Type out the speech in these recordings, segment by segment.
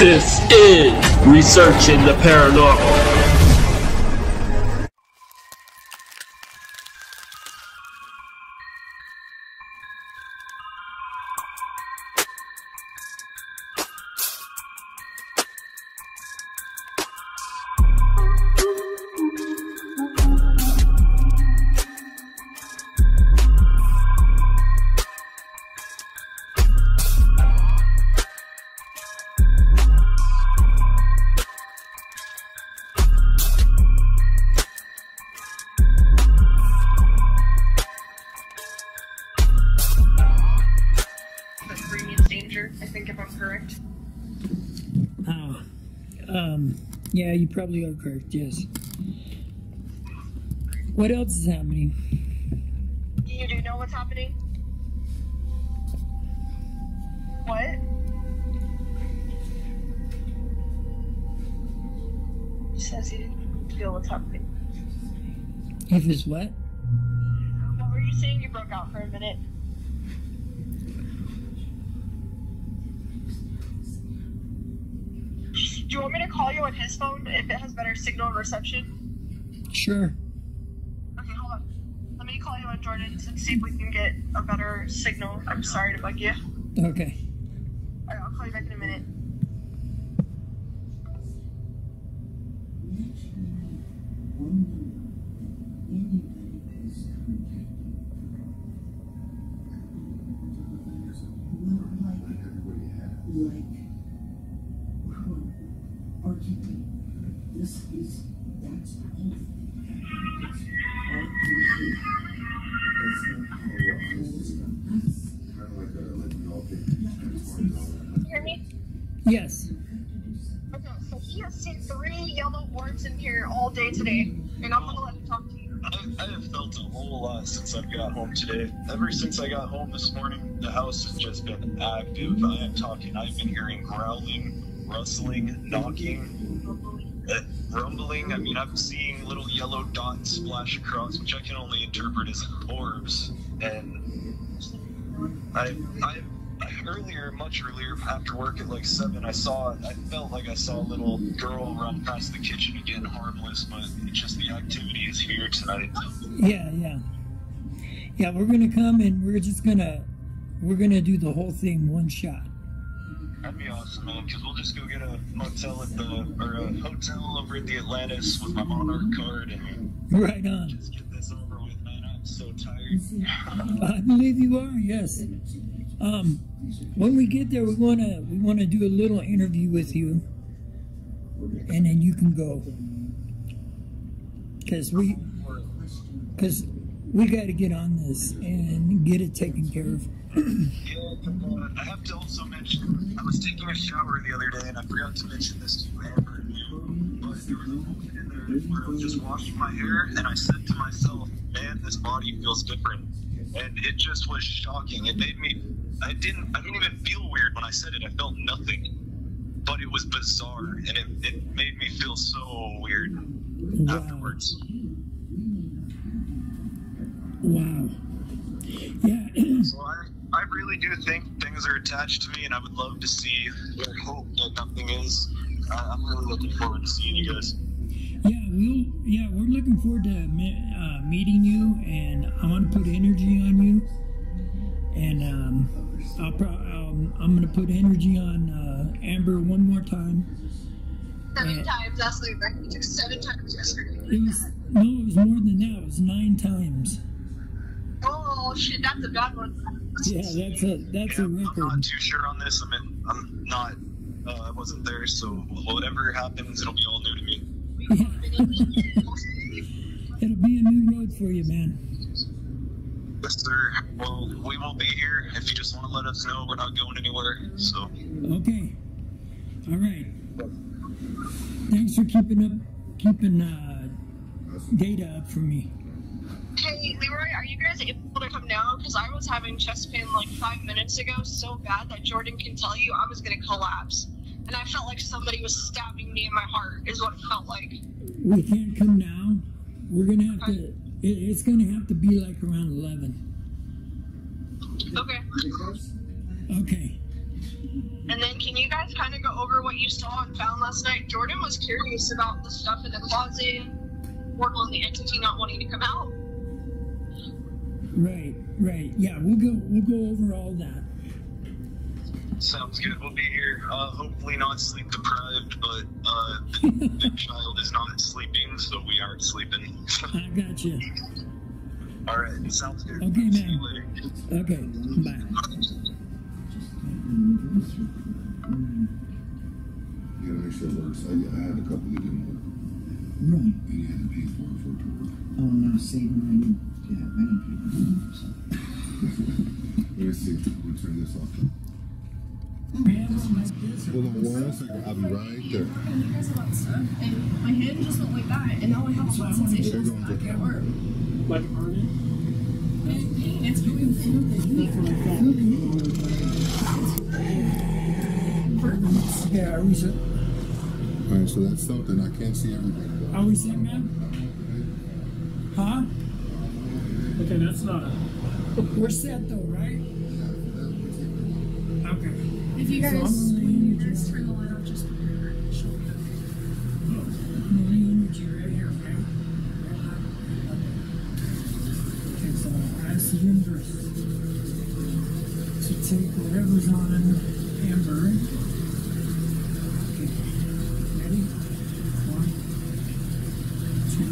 This is Researching the Paranormal. Probably are correct, yes. What else is happening? You do know what's happening? What? He says he didn't feel what's happening. If it's what? What were you saying? You broke out for a minute. On his phone if it has better signal and reception? Sure. Okay, hold on. Let me call you on Jordan's and see if we can get a better signal. I'm sorry to bug you. Okay. I've been hearing growling, rustling, knocking, uh, rumbling. I mean, I'm seeing little yellow dots splash across, which I can only interpret as orbs. And I, I, earlier, much earlier, after work at like seven, I saw, I felt like I saw a little girl run past the kitchen again, harmless, but it's just the activity is here tonight. Yeah, yeah. Yeah, we're gonna come and we're just gonna we're gonna do the whole thing one shot. That'd be awesome, man. Because we'll just go get a motel at the or a hotel over at the Atlantis with my Monarch card and Right on. just get this over with, man. I'm so tired. I believe you are, yes. Um when we get there we wanna we wanna do a little interview with you and then you can go. Cause we cause we gotta get on this and get it taken care of. Yeah, uh, I have to also mention, I was taking a shower the other day, and I forgot to mention this to Amber you, but there was a moment in there where I was just washing my hair, and I said to myself, man, this body feels different. And it just was shocking. It made me, I didn't, I didn't even feel weird when I said it. I felt nothing. But it was bizarre, and it, it made me feel so weird Wow. afterwards. Wow. Yeah. So I, I really do think things are attached to me, and I would love to see or hope that nothing is. I, I'm really looking forward to seeing you guys. Yeah, we'll. Yeah, we're looking forward to me- uh, meeting you, and I want to put energy on you. And um, I'll pro- um, I'm going to put energy on uh, Amber one more time. Seven Yeah. times, that's like that. It took seven times yesterday. It was no, it was more than that. It was nine times. Oh shit, that's a bad one. Yeah, that's a that's Yeah, I'm not too sure on this. I mean, I'm not. Uh, I wasn't there, so whatever happens, it'll be all new to me. It'll be a new road for you, man. Yes, sir. Well, we will be here if you just want to let us know we're not going anywhere. So, Okay. All right. Thanks for keeping up, keeping uh, data up for me. Hey, Leroy, are you guys able to come now? Because I was having chest pain like five minutes ago so bad that Jordan can tell you I was going to collapse. And I felt like somebody was stabbing me in my heart, is what it felt like. We can't come now. We're gonna have to. It, it's gonna have to be like around eleven. Okay. Okay. And then can you guys kind of go over what you saw and found last night? Jordan was curious about the stuff in the closet, Portal and the entity not wanting to come out. Right, right. Yeah, we'll go we'll go over all that. Sounds good. We'll be here. Uh, hopefully not sleep deprived, but uh, the, the child is not sleeping, so we aren't sleeping. I got you. All right, sounds good. Okay, See man. you later. Okay, bye. You gotta make sure it works. I, I had a couple that didn't work, Right. and you had to pay for it for it to work. Oh no, Satan, I didn't. Yeah, I didn't pay for it. So. Let me see. We'll turn this off. Hold on one second. I'll be right there. you guys about stuff, and my hand just went like that, and now I have a hot sensation in the back at work. Like burning? And pain, it's doing through the Yeah, are we set? All right, so that's something. I can't see everything. though. Are we set, man? Uh, huh? Okay, that's not a. We're set though, right? Okay. If you guys, I'm gonna when you need guys turn the light off, just put your shoulder. Moving energy right here, okay? Okay, so I ask the universe to take whatever's on Amber. Okay, ready? One, two.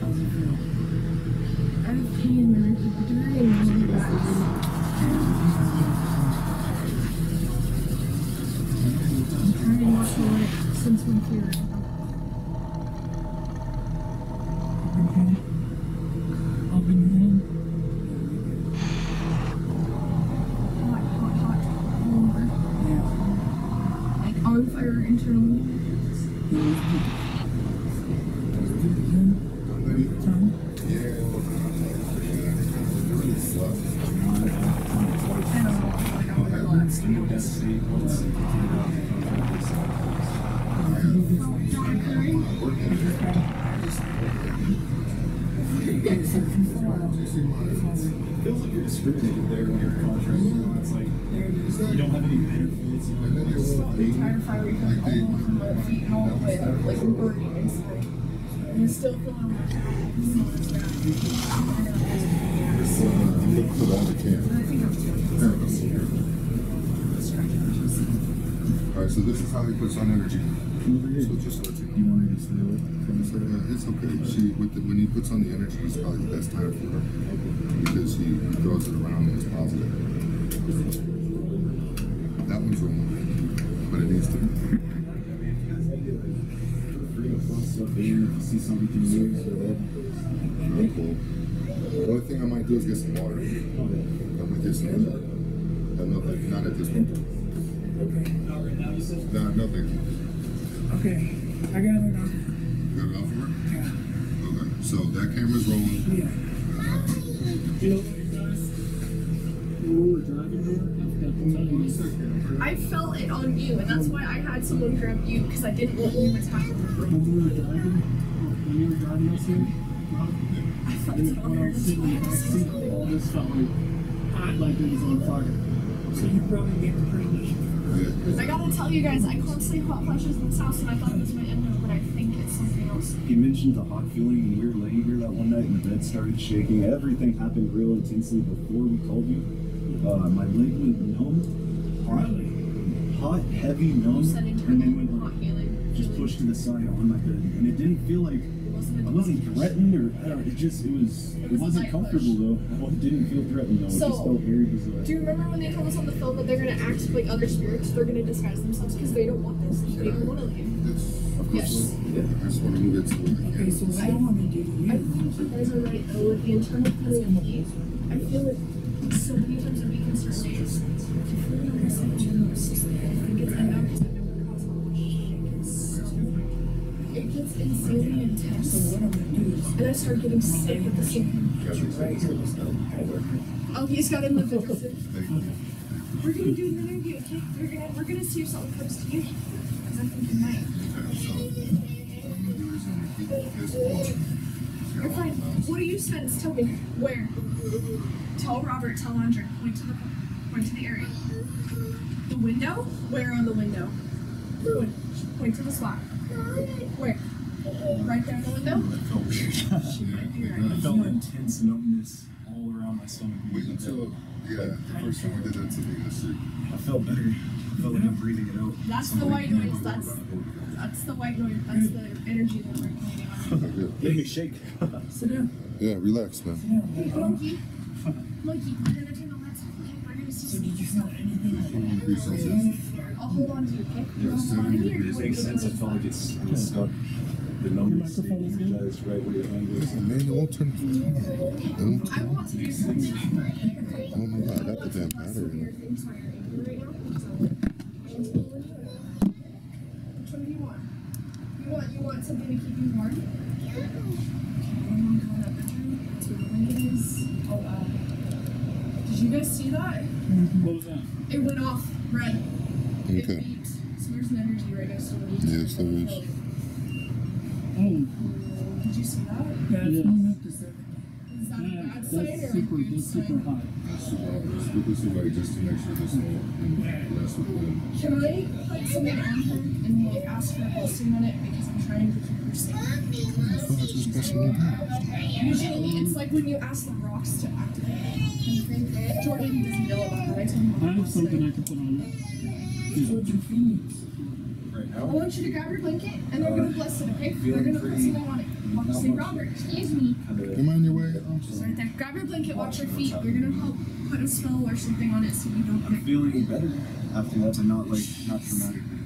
How's it feel? I have pain and I keep doing it. I'm trying not to let it sense my fear. Okay. Open your hand. Hot, hot, hot. All over. Yeah. Like on fire internally. Ready? Tongue. Yeah. Really sucks. I don't know. Like I'm relaxed. feels like you're discriminated there when you're a contractor. You know, it's like you don't have any benefits. You And know, then you're one thing. Tired of fire Like they, all feet and all the way up, like I'm burning inside. And it's still feeling like so it's bad. look put on the camera. I think I'm There we go. All right, so this is how he puts on energy. So just to let you know. you want to just know from the start. Yeah, it's okay. She with the, when he puts on the energy, it's probably the best time for her because he, he throws it around and it's positive. That one's wrong, but it needs to. be. Free to post stuff in if you see something you can use or that. Real cool. The only thing I might do is get some water. I'm gonna get some. Uh, no, thank you. Not at this point. Okay. No, no, thank you. Okay. I got it on. You got it off of her? Yeah. Okay. So that camera's rolling. Yeah. You know I felt it on you, and that's why I had someone grab you because I didn't want driving us here, I felt it on her. all this felt like like it was on fire. So you probably get the Yeah. I gotta tell you guys, I constantly hot flashes in this house, and I thought it was my endo, but I think it's something else. He mentioned the hot feeling when we were laying here that one night and the bed started shaking. Everything happened real intensely before we called you. Uh, my leg went numb, hot, hot, heavy, numb, You and then internal went hot healing. just pushed to the side on my bed, and it didn't feel like It wasn't I wasn't threatened or I don't. Know. It just it was it, was a wasn't light comfortable though. It didn't feel threatened though. it just felt very bizarre. Do you remember when they told us on the phone that they're gonna act like other spirits? They're gonna disguise themselves because they don't want this. They don't want to leave. That's, Of course. Yes. I just want to move it to the Okay, so what do you want to do to I think you guys are right though with the internal feeling of heat. I feel it And I start getting sick at the same time. Oh, he's got it in the bedroom. We're gonna do an interview, okay? We're gonna we're gonna see if something comes to you. Because I think you might. You're fine. What do you sense? Tell me. Where? Tell Robert, tell Andre. Point to the point to the area. The window? Where on the window? Point, point to the spot. Where? Right there in the window? I felt weird. She might be I right. felt intense numbness all around my stomach. Wait until yeah, the first time we did that to me, I said, I felt better. I felt like I'm breathing it out. That's the Somebody white came noise. over. That's that's the white noise. That's the energy that we're creating on you. "Okay." Made me shake. Sit down. yeah, relax, man. Sit down. Monkey. Monkey. We're gonna turn the lights We're gonna see So did you feel anything? Increase Celsius. I'll hold on to you, okay? Yeah, I'll hold on. It makes sense. I felt like it's, it's stuck. The numbness stayed energized right where your hand was. Man, it won't turn. It won't I want to do something. Oh my god, I got the damn battery. in it. I'm sorry, are you right now? So, Which one do you want? You want you want something to keep you warm? Okay, one more going up bedroom. That's where the blanket. Oh, uh, did you guys see that? What was that? It went off red. It Okay. beeped. So there's an energy right next to it. Yes, there is. Oh, Did you see that? Yeah, it's Yes. going up to seven. Is that a yeah, bad sign or that's a super, good that's super sign? hot. That's super. Stupid somebody just to make sure this won't mess with them. Can I put something on her and like ask for a pulsing on it because I'm trying to keep her safe? I thought I was just messing with them. Usually it's like when you ask the rocks to activate it. kind of thing. Jordan doesn't know about that. I told him I have something I can put on it. So what's your feelings? I want you to grab your blanket and they're gonna bless it, okay? They're gonna put something on it. Watch, Not say. Robert, excuse me. Am I on your way? Oh, just right there. Grab your blanket, watch your feet. We're gonna help put a spell or something on it so you don't I'm feeling better after that, but not like not traumatically.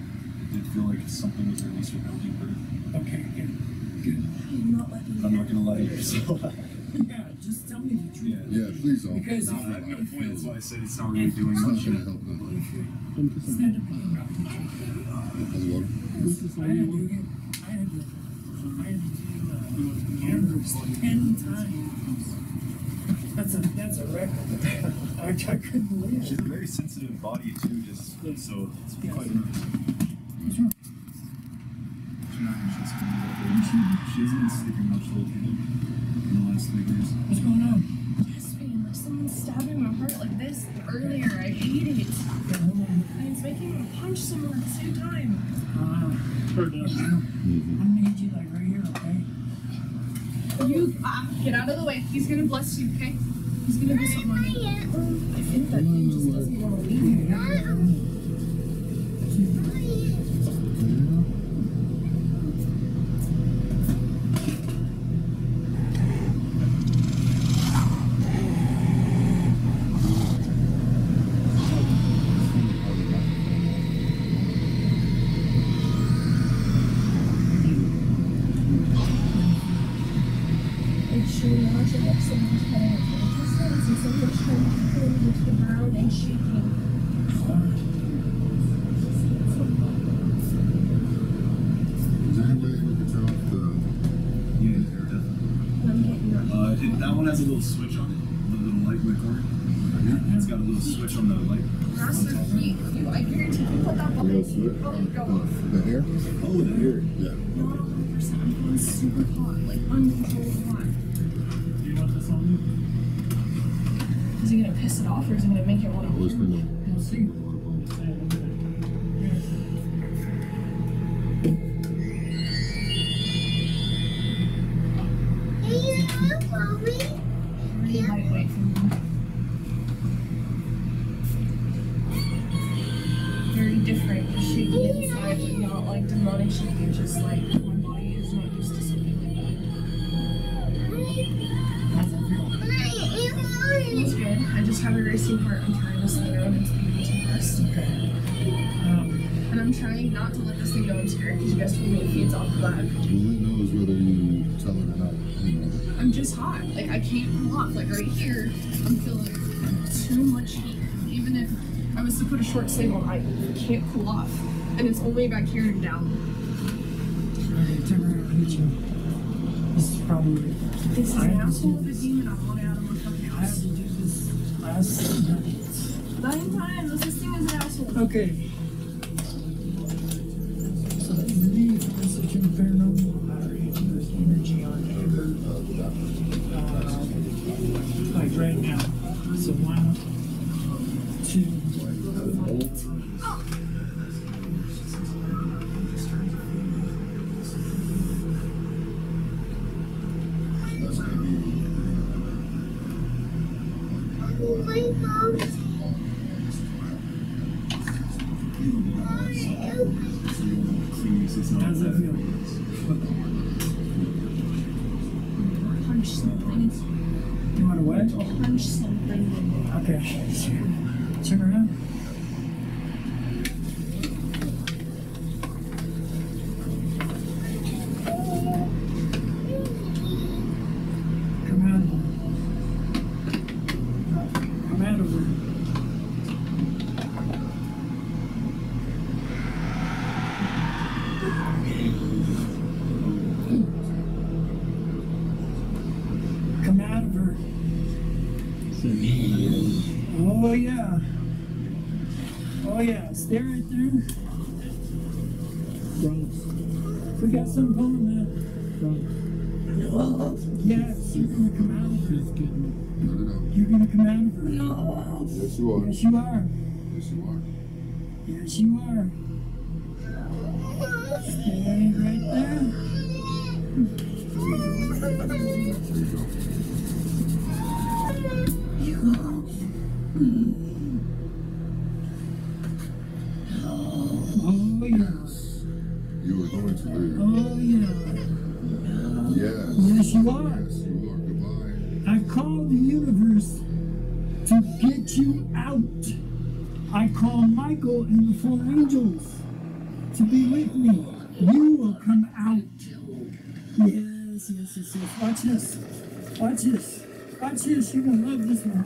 It did feel like something was released with no deeper. Okay, good. Good. I'm not letting I'm not gonna lie to you. So Yeah, just tell me the truth. yeah. Yeah, please don't. Because No, I have you no point. That's why I said it's not really doing It's not much. gonna help them. Come to some. stand up and rock the chair. How's it going? This is I how had you to get, I had to, I had to do uh, cameras ten times. That's a, that's a record. I, I couldn't believe She's a very sensitive body too, just so it's quite interesting. She's not hasn't been sleeping much lately. What's going on? Like someone's stabbing my heart like this earlier. I hate it. And it's making me punch someone at the same time. I'm gonna get you like right here, okay? You get out of the way. He's gonna bless you, okay? He's gonna do something. I think that thing just doesn't want to leave you. It's shooting out your lips and just kind of resistance and some just trying to pull you to the ground and shaking. Is there any way we could turn off the Yeah, definitely. And I'm getting that. Uh, it, that one has a little switch on it, the little light in the corner. It's got a little switch on the light. Master, you, you, I guarantee if you put that Real behind you, switch? you'd probably go off. The hair? Oh, the hair. Yeah. Not 100%. I'm going super hot, like uncontrollable hot. Do you want this on you? Is he gonna piss it off or is he gonna make it want to? gonna. We'll see. Have a racing heart. I'm trying to slow down and speed to rest. Um, And I'm trying not to let this thing go into here because you guys told me it feeds off the back. All we whether you tell it or not. You know. I'm just hot. Like I can't cool off. Like right here, I'm feeling too much heat. Even if I was to put a short sleeve on, I can't cool off. And it's only back here and down. okay, turn around, I'll you. This is probably, This is an have to asshole do of a this. demon. I want it out of my fucking I have house. last night. Nine times, assisting is an. Okay. That's there right there. We got something going now. Bronx. Yes, you're gonna come out of this. You're gonna come out of. No. Yes, you are. Yes, you are. Yes, you are. Yes, you are. Stay right there. There you go. this. Watch this. Watch this. You're gonna love this one.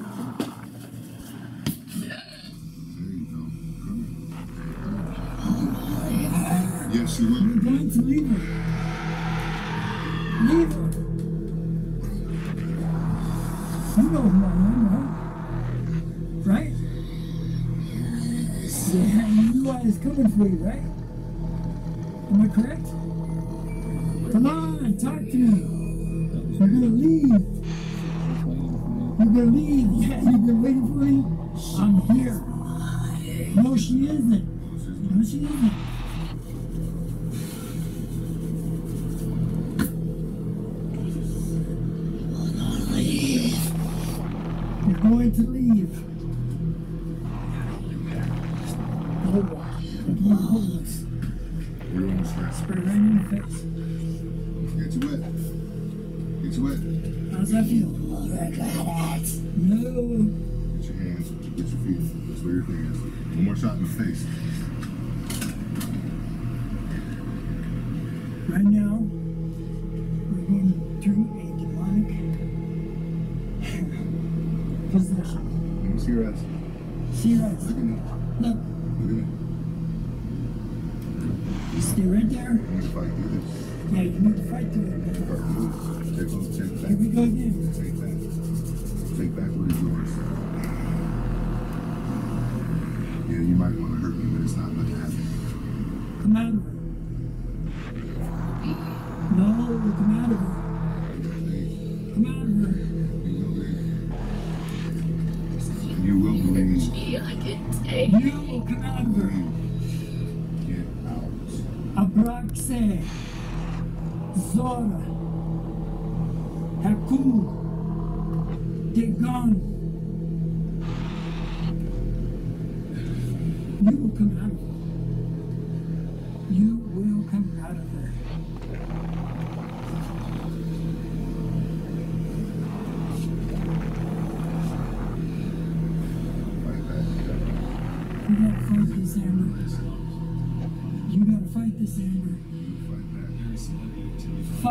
Yes, you will. You're going to leave her. Leave her. You know who I am, right? Right? Yeah, you knew coming for you, right? Am I correct? Come on, talk to me.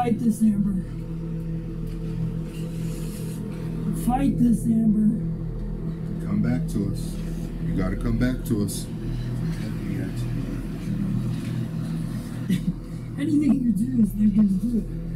Fight this, Amber. Fight this, Amber. Come back to us. You gotta come back to us. Anything you do is they're gonna do it.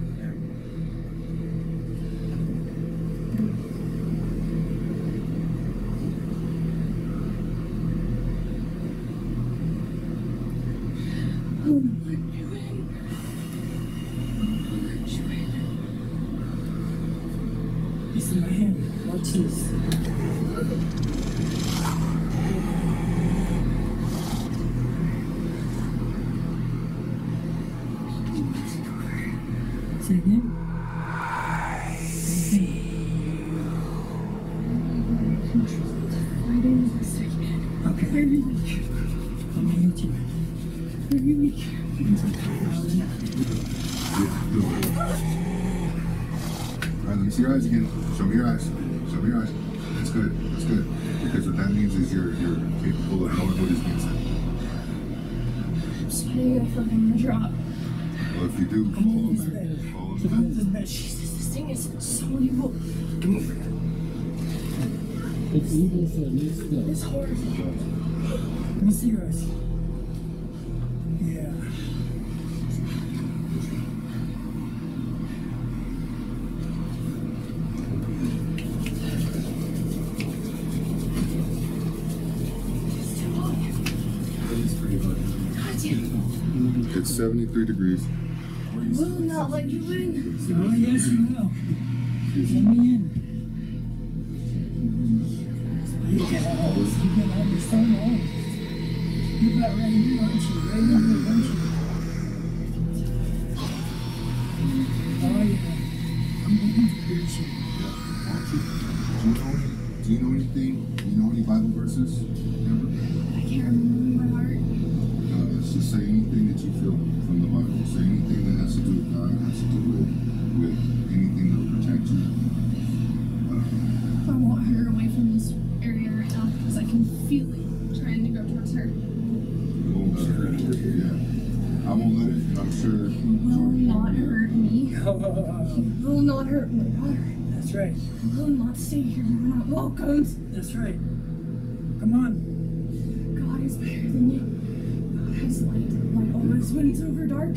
Well, if you do, Come follow on, this me. Follow Come on, me. this. Jesus, this thing is so evil. Come over here. It's evil for this stuff. It's horrible. Let me see your eyes. Yeah. God damn it. It's 73 degrees. I will not let you in. Oh, yes, you will. Let me in. You can always, you can understand all. You're about ready, you aren't you? Right in here, aren't you? Oh, yeah. I'm looking for your shit. Do you know do you know anything? Do you know any Bible verses? Oh. Will not hurt my daughter. That's right. You will not stay here. You are not welcomed. That's right. Come on. God is better than you. God has light. Light always wins over dark.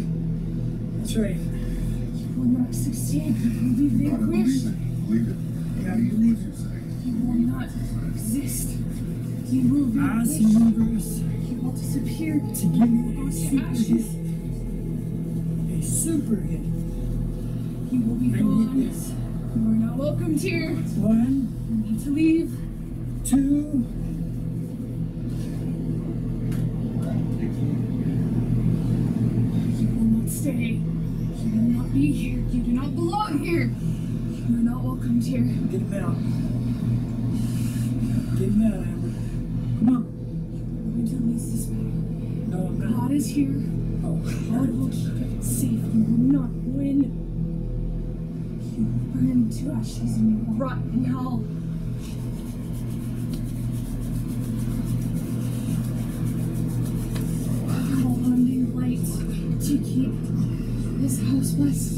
That's right. You will not succeed. You will be You vanquished. it. Believe it. You gotta Believe what you will not exist. You will be see universe You will disappear. to give Go a super hit. A super hit. Welcomed here. One, You need to leave. two, You will not stay. You will not be here. You do not belong here. You are not welcomed here. get him out. Burn to ashes and you will rot in hell. Call on the light to keep this house blessed.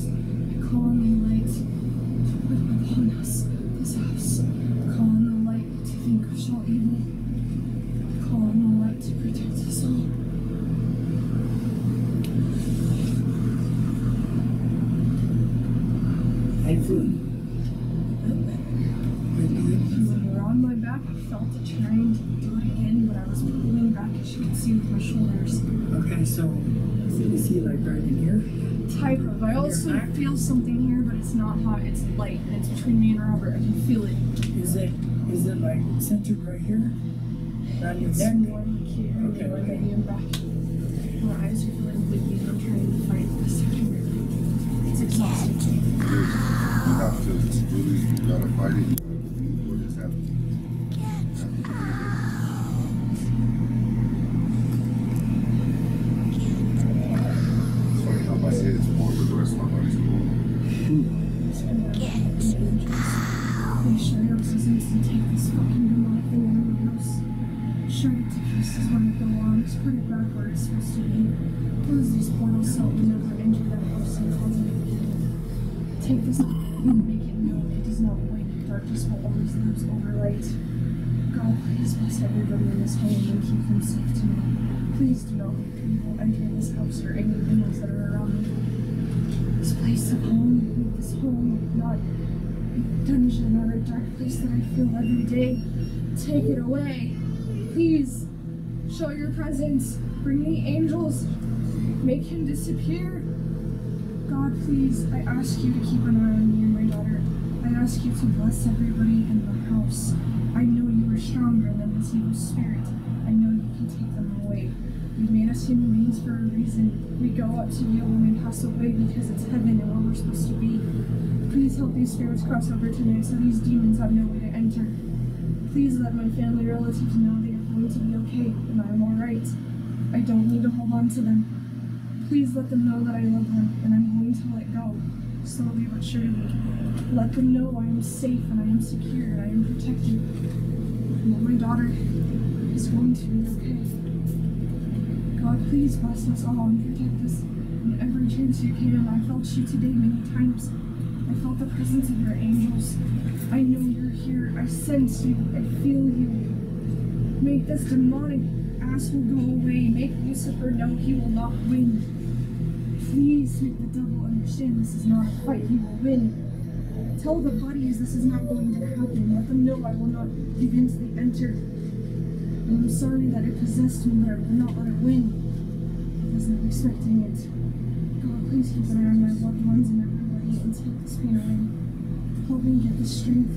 I feel something here, but it's not hot. It's light, and it's between me and Robert. I can feel it. Is it is it like centered right here? Around your It's neck? more like here, Okay, more okay. maybe in back. My eyes are feeling wiggly, I'm trying to fight the second. It's exhausting. You have to really, you gotta fight it. You gotta what is happening. You have to believe it. It's funny shut and take this out it to pieces when it go on. Put it back where it's supposed to be. Close these portals so it will never enter that house and. Take this and make it known it does not win. Darkness will always lose over light. God, please bless everybody in this home and keep them safe tonight. Please do not let people enter this house or any beings that are around me. This place of home, this home not a dungeon or a dark place that I feel every day. Take it away. Please show your presence. Bring me angels. Make him disappear. God, please, I ask you to keep an eye on me and my daughter. I ask you to bless everybody in the house. I know you are stronger than this evil spirit. Made human beings for a reason. We go up to you when we pass away because it's heaven and where we're supposed to be. Please help these spirits cross over tonight so these demons have no way to enter. Please let my family relatives know they are going to be okay and I'm alright. I don't need to hold on to them. Please let them know that I love them and I'm going to let go, slowly but surely. Let them know I am safe and I am secure and I am protected. And that my daughter is going to be okay. God, please bless us all and protect us in every chance you can. I felt you today many times. I felt the presence of your angels. I know you're here. I sense you. I feel you. Make this demonic asshole go away. Make Lucifer know he will not win. Please make the devil understand this is not a fight. He will win. Tell the buddies this is not going to happen. Let them know I will not give in to the enter. And I'm sorry that it possessed me, but I will not let it win. I wasn't expecting it. God, please keep an eye on my loved ones and everybody and take this pain away. Help me get the strength.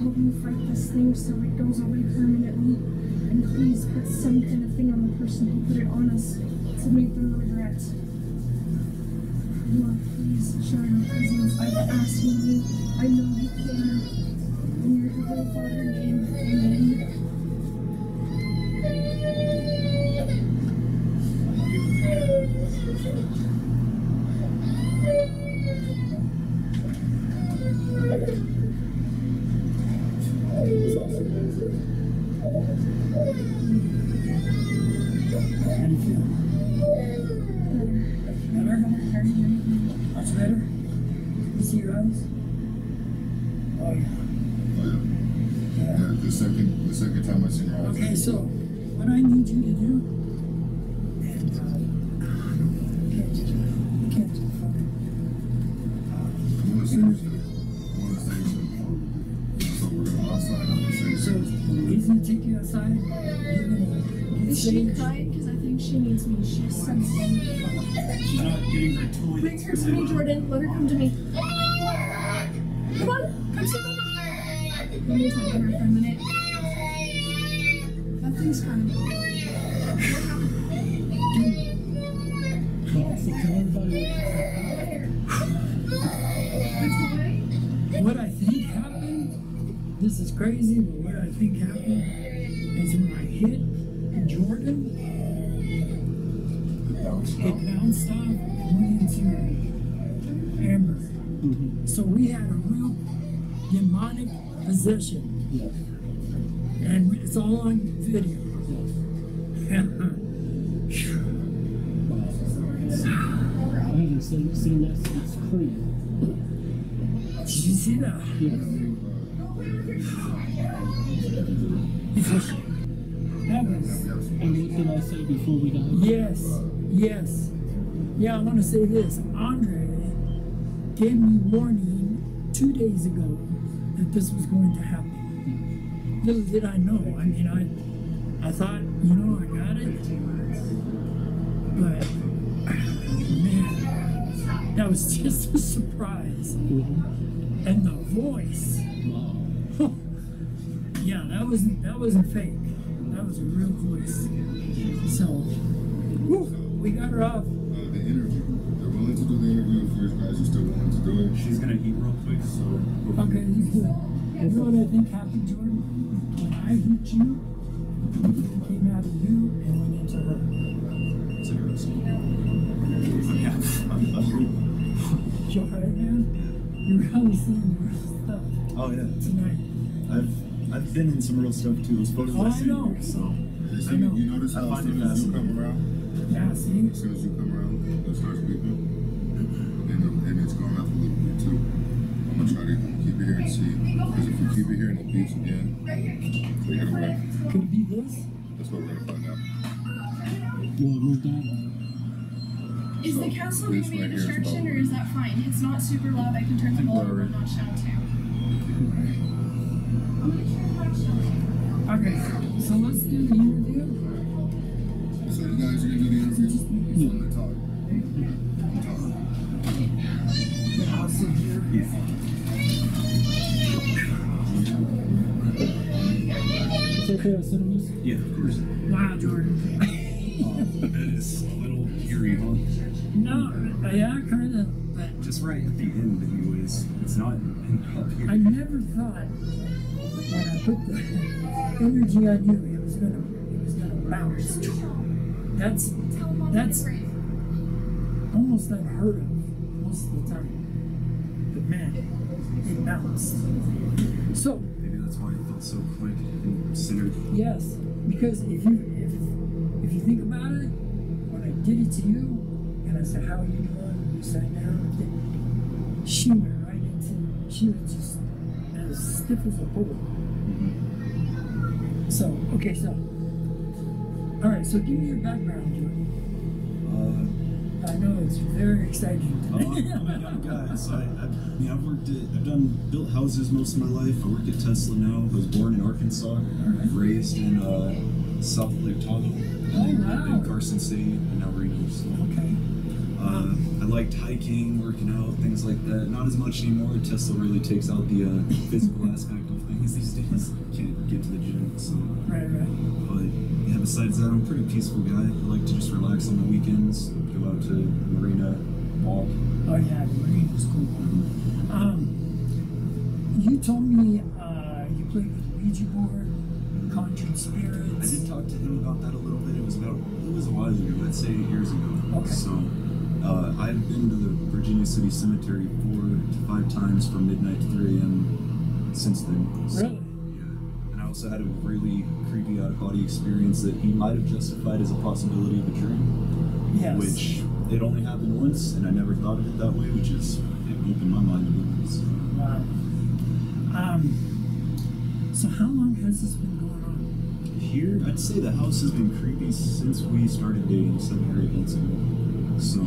Help me fight this thing so it goes away permanently. And please put some kind of thing on the person who put it on us to make them regret. Lord, please show your presence. I'm asking you. I know you can. In your Heavenly Father name, amen. So what I need you to do, and uh, can't do you can't do fucking. I want to say something. I want to say something. So we're going outside. I'm going to So something. he's gonna take you outside. You're gonna get Is she saved. crying? Because I think she needs me. She's something. She's not getting her toy. Bring her to me, Jordan. Let her come to me. This is crazy, but what I think happened is when I hit Jordan, it bounced off and went into Amber. Mhm. So we had a real demonic possession, Yeah. and it's all on video. Wow. I haven't seen, seen that since Creed. Did you see that? Yeah. Yes, yes. Yeah, I want to say this. Andre gave me warning two days ago that this was going to happen. Little did I know. I mean, I, I thought, you know, I got it. But, man, that was just a surprise. Mhm. And the voice. Wow. Yeah, that wasn't that wasn't fake. That was a real voice. So, whew, we got her off. Uh, the interview. They're willing to do the interview if you guys are still willing to do it. She's gonna eat real quick, so. Okay, you good. You know what I think happened, Jordan? When I hit you, it came out of you and went into her. It's interesting. Yeah, I'm, I'm good. You alright, man? You're really seeing real stuff Oh yeah, tonight. I've I've been in some real stuff too. Those photos Oh, I I sent know. you, so I know. you notice how as soon as you come around, Yeah, see? as soon as you come around, it starts beeping. And, um, and it's going up a little bit too. I'm gonna try to keep it here and see. Because if you keep it here and it beeps again, we gotta wait. Could it be this? That's what we're gonna find out. Well, move that way. Is the castle going This to be a right here is distraction or is that fine? It's not super loud. I can turn the think we're volume alright. notch down too. Okay, so let's do the interview. So you guys are gonna do the interview just yeah. talk. Yeah, I'll. Yeah. Yeah, of course. Wow, Jordan. Oh, that is a little eerie, huh? No, uh, yeah, kind of. But just right at the end, anyways. It's not. I never thought when I put the energy on you, it was gonna, it was gonna bounce. That's that's almost unheard of most of the time. But man, it bounced. So Maybe that's why it felt so quick and centered. yes, because if you if if you think about it, when I did it to you, and I said, "How are you doing?" You sat down. She went right into. She was just as stiff as a bull. So okay, so all right. So give me your background, Jordan. Uh, I know it's very exciting. Oh, I'm a young guy, so I, I, I mean, I've worked at, I've done built houses most of my life. I work at Tesla now. I was born in Arkansas, raised in uh, South Lake Tahoe, and Oh, lived wow. in Carson City and now Reno. So, okay. Uh, I liked hiking, working out, things like that. Not as much anymore. Tesla really takes out the uh, physical aspect of things these days. Can't get to the gym, so. Right, right. But yeah, besides that, I'm a pretty peaceful guy. I like to just relax on the weekends, go out to marina, walk. Oh yeah, the marine is cool. Um, you told me uh, you played with Ouija board, conjured I did talk to him about that a little bit. It was about it was a while ago. I'd say eight years ago. Okay. So uh, I've been to the Virginia City Cemetery four to five times from midnight to 3 a.m. since then. So, Really? Yeah. And I also had a really creepy out of body experience that he might have justified as a possibility of a dream. Yes. Which it only happened once, and I never thought of it that way, which is it opened my mind a little. So. Wow. Um, so how long has this been going on? Here, I'd say the house has been creepy since we started dating seven or eight months ago. So,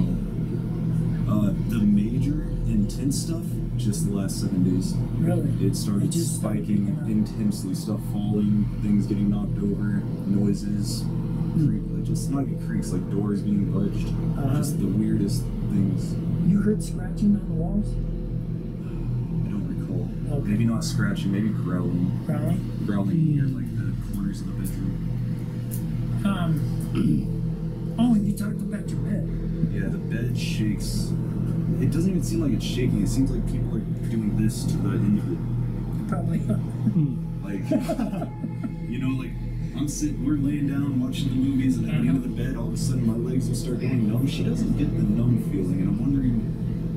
uh, the major intense stuff, just the last seven days. Really? It started just spiking up. intensely, stuff falling, things getting knocked over, noises, creak, like just not even creaks, like doors being budged. Uh-huh. Just the weirdest things. You heard scratching on the walls? I don't recall. Okay. Maybe not scratching, maybe growling. Growling? Growling near like the corners of the bedroom. Um, shakes. It doesn't even seem like it's shaking. It seems like people are doing this to the end of it. Probably. Like, you know, like I'm sitting, we're laying down watching the movies, and at the end of the bed, all of a sudden my legs will start going numb. She doesn't get the numb feeling, and I'm wondering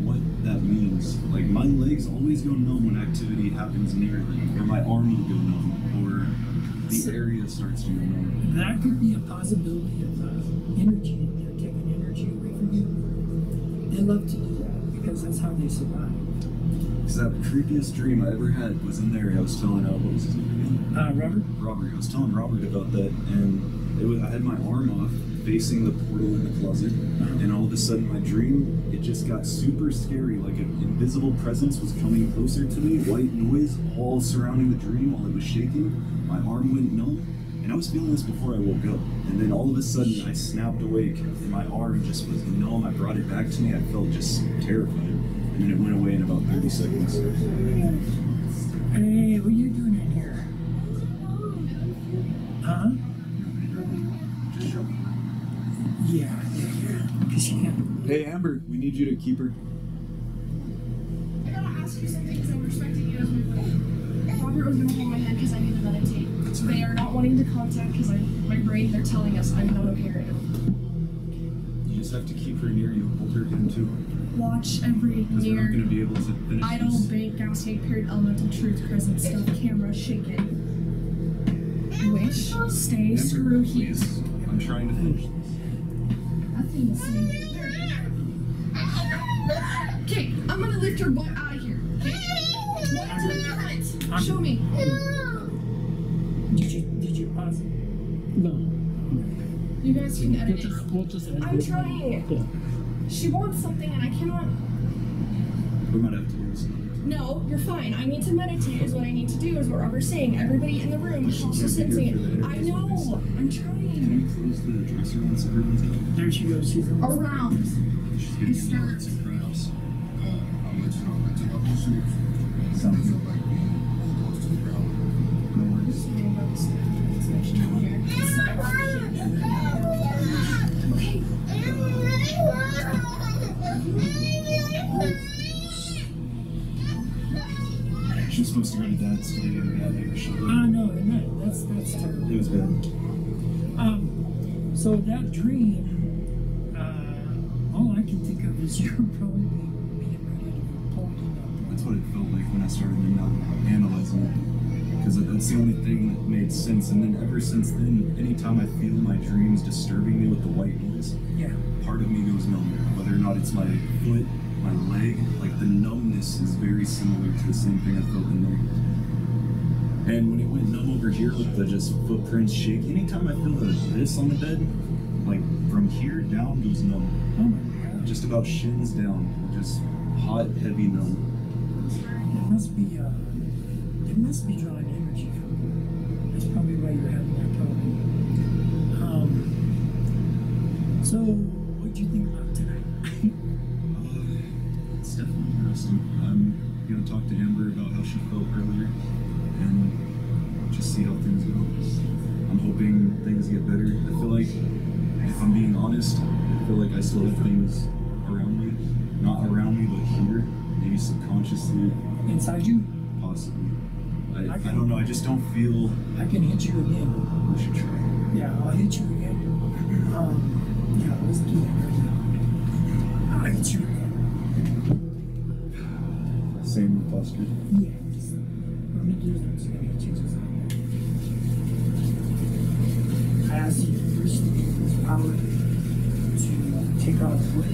what that means. Like my legs always go numb when activity happens near them, or my arm will go numb, or the area starts to go numb. That could be a possibility of uh, energy. Energy love to do that because that's how they survive. Because that creepiest dream I ever had was in there. I was telling uh, what was his name again? Uh, Robert? Robert. I was telling Robert about that, and it was, I had my arm off, facing the portal in the closet, and all of a sudden, my dream it just got super scary. Like an invisible presence was coming closer to me, white noise all surrounding the dream while it was shaking. My arm went numb, and I was feeling this before I woke up. And then all of a sudden, I snapped awake, and my arm just was numb. I brought it back to me. I felt just terrified, and then it went away in about 30 seconds. Hey, what are you doing in here? Huh? Yeah, yeah, yeah. Because you can't. Hey Amber, we need you to keep her. I gotta ask you something because I'm respecting you as my friend. Robert was gonna hold my hand because I need to meditate. They are not wanting to contact because my brain they're telling us I'm not a parent. You just have to keep her near you. Hold her in too. Watch every Because we're not going to be able to finish idle, this. bait, gas tank, period, elemental, truth, present, stuff, camera, shake it. Wish, stay, Amber, screw, heat. please. I'm trying to finish this. That thing is sitting there. Okay, I'm gonna lift your butt out of here. Okay? One to the front. Show me. Did you, did you pause it? No. You guys can We'll edit just, we'll just end I'm it. trying. Yeah. She wants something and I cannot. We might have to do this another. No, you're fine. I need to meditate, is what I need to do, is what Robert's saying. Everybody in the room is also sensing it. I know. I'm trying. Can trying. we close the dresser once everyone's out? There she goes. She's Around. She's getting Start. yelled at some crowds. Uh, I'll let you know. I take off my shoes. Sounds So, like, She's supposed to go to dad's today and never showed up. Ah, no, and that, that's that's terrible. It was bad. Um, so that dream, uh, all I can think of is you're probably being ready to pull in that That's what it felt like when I started anal- analyzing it. Because that's the only thing that made sense. And then ever since then, anytime I feel my dreams disturbing me with the white noise, Yeah. part of me goes numb. Whether or not it's my foot, my leg, like the numbness is very similar to the same thing I felt in there. And when it went numb over here with the just footprints shake, anytime I feel this on the bed, like from here down goes numb. Oh my god. Just about shins down, just hot, heavy numb. It must be, uh, it must be drawing so, what'd you think about tonight? Uh, it's definitely interesting. I'm gonna talk to Amber about how she felt earlier and just see how things go. I'm hoping things get better. I feel like, if I'm being honest, I feel like I still have things around me. Not around me, but here. Maybe subconsciously, Inside you? possibly. I, I I don't know. I just don't feel I can hit you again. we should try. Yeah, I'll hit you again. Um, Same I'm gonna do is I'm just gonna hit you just like. I ask you first power to take out what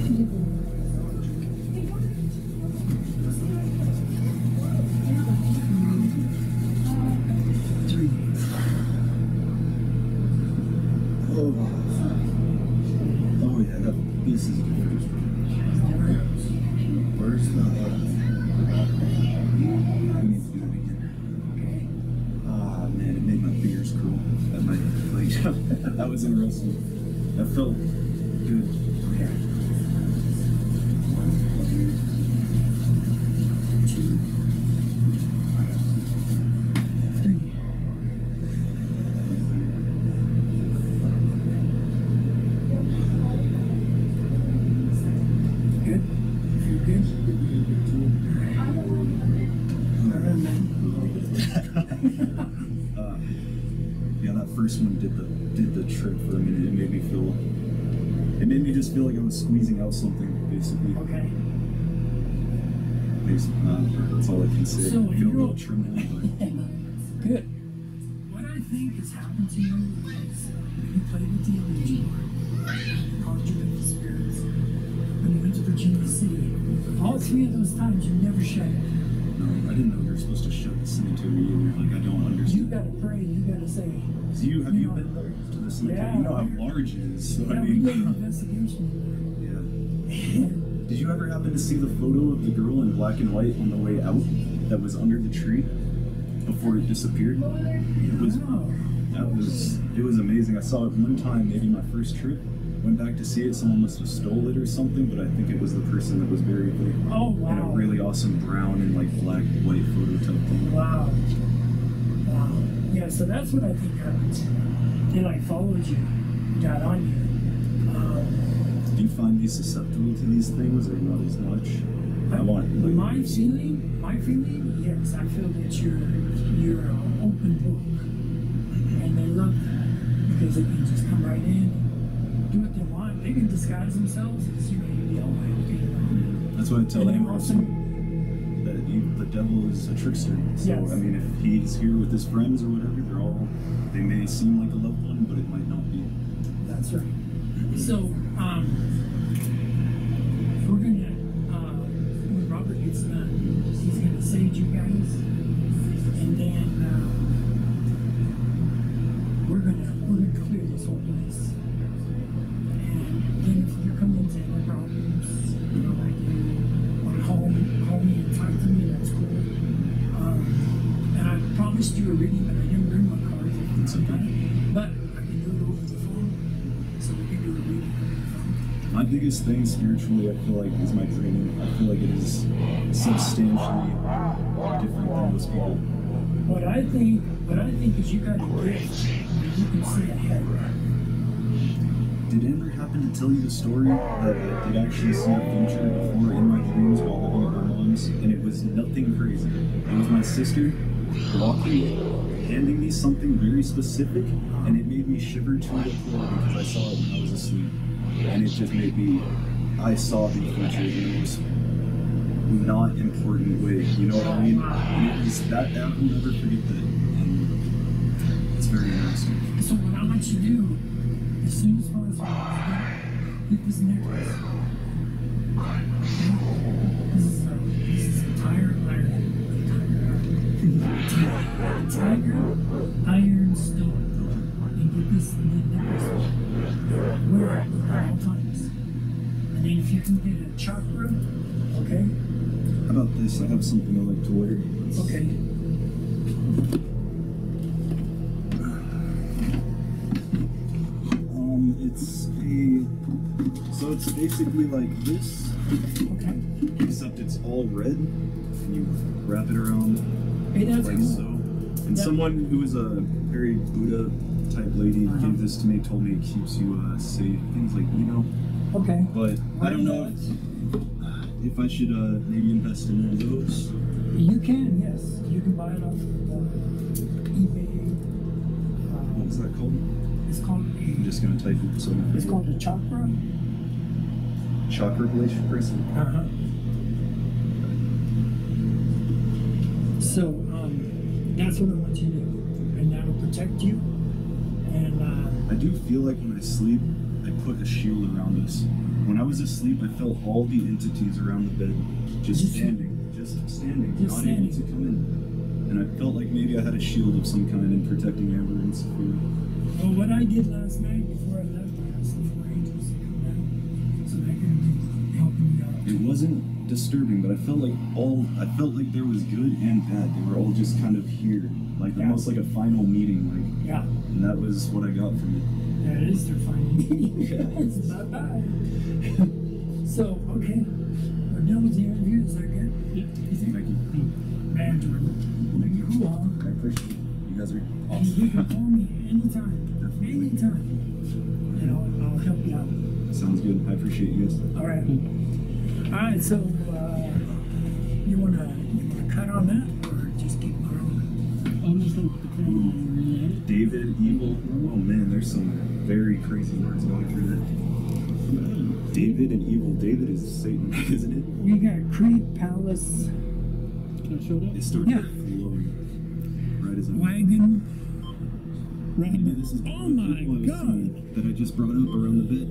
out something, basically. Okay. Basically, uh, that's all I can say. So I feel a you're- little trembling, but Good. What I think has happened to you is you played with the illusion board, conjured up the spirits, when you went to Virginia City, all three of those times you never shut it. no, I didn't know you were supposed to shut the cemetery either. Like I don't understand. You gotta pray, you gotta say, Do you have you you know, been there to the cemetery? Yeah. You know how large it is. So I yeah, we mean, did an investigation. Did you ever happen to see the photo of the girl in black and white on the way out that was under the tree before it disappeared? It was that was it was amazing. I saw it one time, maybe my first trip. Went back to see it. Someone must have stole it or something, but I think it was the person that was buried there. Oh, wow! In a really awesome brown and like black and white photo type thing. Wow. Wow. Yeah, so that's what I think happened. They like followed you, got on you. Do you find me susceptible to these things or not as much? I want like, my feeling, my feeling, yes, I feel that you're you're an open book, and they love that because they can just come right in, do what they want. They can disguise themselves as you know you like know. That's what I tell anyone also, that you, the devil is a trickster. So Yes. I mean, if he's here with his friends or whatever, they're all they may seem like a loved one, but it might not be. that's right. So, um, biggest thing spiritually, I feel like, is my dreaming. I feel like it is substantially different than most people. What I think, what I think is you got gift. and You can see ahead. Did ever happen to tell you the story that I did actually see a future before in my dreams while living at my mom's? And it was nothing crazy. It was my sister walking, handing me something very specific, and it made me shiver to the core because I saw it when I was asleep. And it just made me, I saw the future in the not important way. You know what I mean? And it was that, that I'll never forget that. And it's very interesting. So what I want you to do, as soon as possible, get this necklace. This is a, this is a tire iron. Tiger iron stone. And get this necklace. Wear it at all times. And then if you can get a chakra, okay? How about this? I have something I'd like to wear. Okay. Um, it's a. So it's basically like this, Okay. except it's all red, and you wrap it around Hey, that's like cool. so. And That- someone who is a very Buddha type lady Uh-huh. gave this to me, told me it keeps you uh, safe, things like you know. Okay. But I don't know if, if I should uh, maybe invest in one of those. You can, yes. You can buy it off of uh, eBay. Uh, What's that called? it's called I'm just gonna type it so it's called a chakra. chakra relation bracelet. Uh-huh. So, um, that's what I want you to do. And that'll protect you. And, uh, I do feel like when I sleep, I put a shield around us. When I was asleep, I felt all the entities around the bed just Just- standing, just standing, Just not able to come in. And I felt like maybe I had a shield of some kind in protecting Amber and Sophia. well, what I did last night before I left, I asked four angels to come down so they can helping me out. It wasn't disturbing, but I felt like all I felt like there was good and bad. They were all just kind of here, like Yeah. almost like a final meeting, like, Yeah, and that was what I got from it. that is their final meeting. Yeah. it's not bad. so, okay. We're done with the interview. Is that good? Yeah. You think? Thank you. Man, Jordan. Make it cool, huh? I appreciate it. You guys are And awesome. you can call me anytime. Definitely. Anytime. And I'll, I'll help you out. Sounds good. I appreciate you guys. All right. All right. So uh, you wanna you wanna cut on that David, evil. Oh man, there's some very crazy words going through that. David and evil. David is Satan, isn't it? We got Creed Palace Can I show that? It started Yeah. flowing right as I. Wagon. Yeah, this is oh the Oh one my God. seeing that I just brought up around the bed.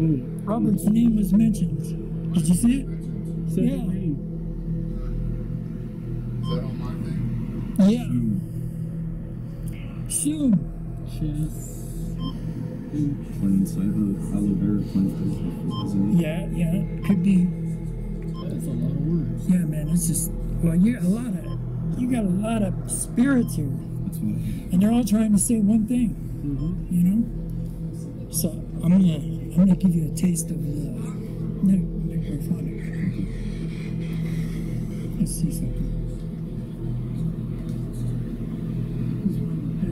Oh, Robert's name was mentioned. Did you see it? say Yeah. Yeah. Soon. Chess. Plants. I have a aloe vera plant? Yeah, yeah. Could be. That's a lot of words. Yeah, man. It's just well, you got a lot of you got a lot of spirits here, That's what. and they're all trying to say one thing. Mm-hmm. you know. So I'm gonna I'm gonna give you a taste of the necrophonic. Let's see something. This goes to the-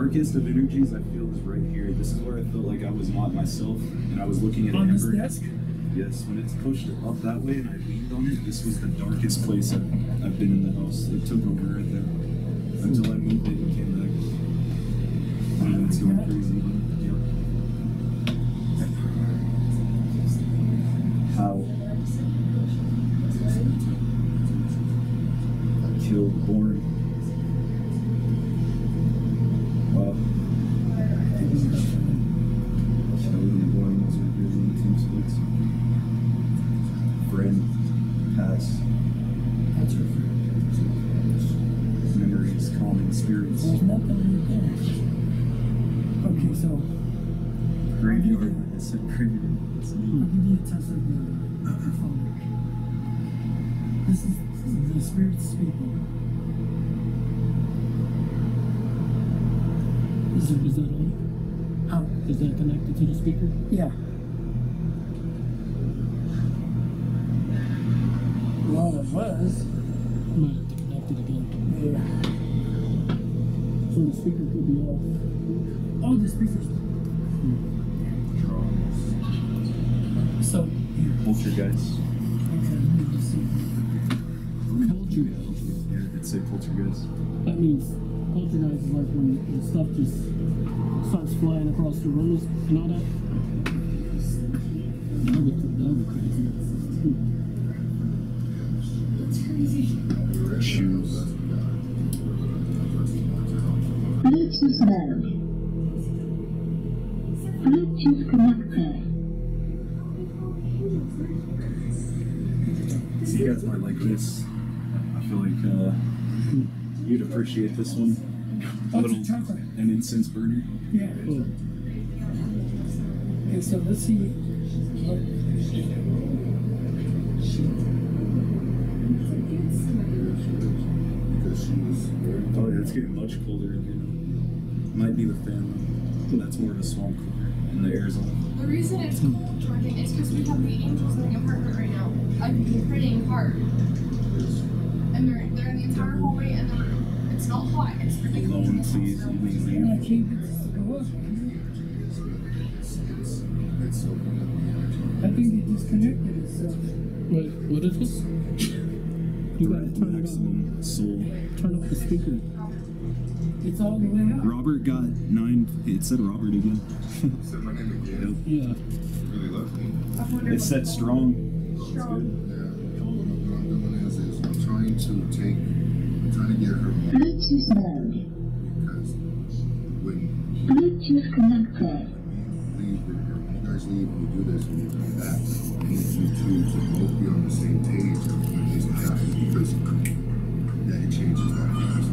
darkest of energies I feel is right here. This is where I felt like I was not myself, and I was looking at on this Amber. desk. Yes, when it's pushed up that way and I leaned on it, this was the darkest place I've, I've been in the house. It took over right there until I moved it and came back. And it's going crazy. So Graveyard. I said graveyard. It's I'll give you a test of the the. This is the spirit speaking. Is, it, is that on? How? Is that connected to the speaker? Yeah. Well, it was. I might have to connect it again. Yeah. So the speaker could be off. Oh, the speakers. So, here. Poltergeist. Okay, let me just Yeah, it'd say poltergeist. That means poltergeist is like when the stuff just starts flying across the rooms and all that. That would be, that would be crazy. Appreciate this one. A little it's a chocolate. an incense burner. Yeah. Hmm. Cool. Okay, so let's see. Because she was very Oh yeah, it's getting much colder. You know, might be the fan. That's more of a swamp cooler, and the air's on. The reason it's cold, Jordan, is because we have the angels in the apartment right now. I've been praying hard. And they're, they're in the entire hallway and the room. It's not hot, it's really cold. Alone, please. You may Yeah, keep it go up. It's so I think it disconnected itself. Wait, what is this? You gotta turn it up. Soul. Turn up the speaker. It's all the way up. Robert got nine. It said Robert again. Said my name again. Yeah. Really love me. I wonder It said strong. That's Strong. good. Yeah. What I'm doing is, is I'm trying to take, I'm trying to get her Bluetooth mode. because when Bluetooth connected. leave, when you guys leave, we do this, when you come back, I need you two to both be on the same page needs to happen because yeah, it changes that fast.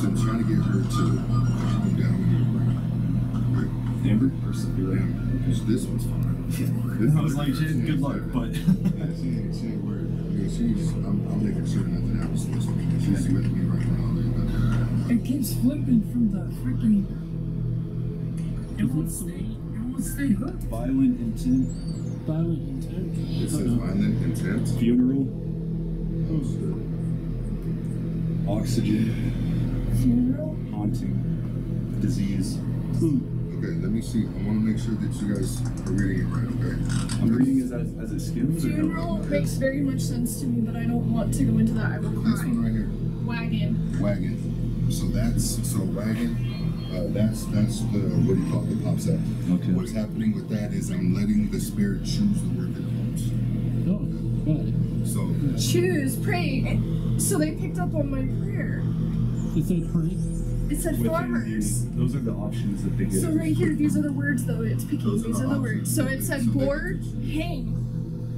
So I'm trying to get her to calm down in your brain. Amber or Because this one's fine. I was like, shit, good luck, but Yeah, she ain't, she ain't worried. I mean, she's, I'm, I'm making sure nothing happens to this one. She's with me right now. There's nothing happening. It keeps flipping from the freaking. It won't stay. It won't stay hooked. violent intent, Violent intent. It says violent intent. funeral, Oh, shit. oxygen, Funeral. haunting, disease. Okay, let me see. I want to make sure that you guys are reading it right, okay? I'm reading it as, as it skims or no? Funeral makes very much sense to me, but I don't want to go into that. I will cry. This one right here. Wagon. Wagon. So that's, so wagon, uh, that's, that's the, what do you call it, the pop set. Okay. What's happening with that is I'm letting the spirit choose the word that comes. Oh, got it. So, Choose, pray. So they picked up on my prayer. It said pray. It said Within farmers. the, those are the options that they give. So right here, these are the words though. It's picking. Those are These the are the options. words. So it said So board, hang.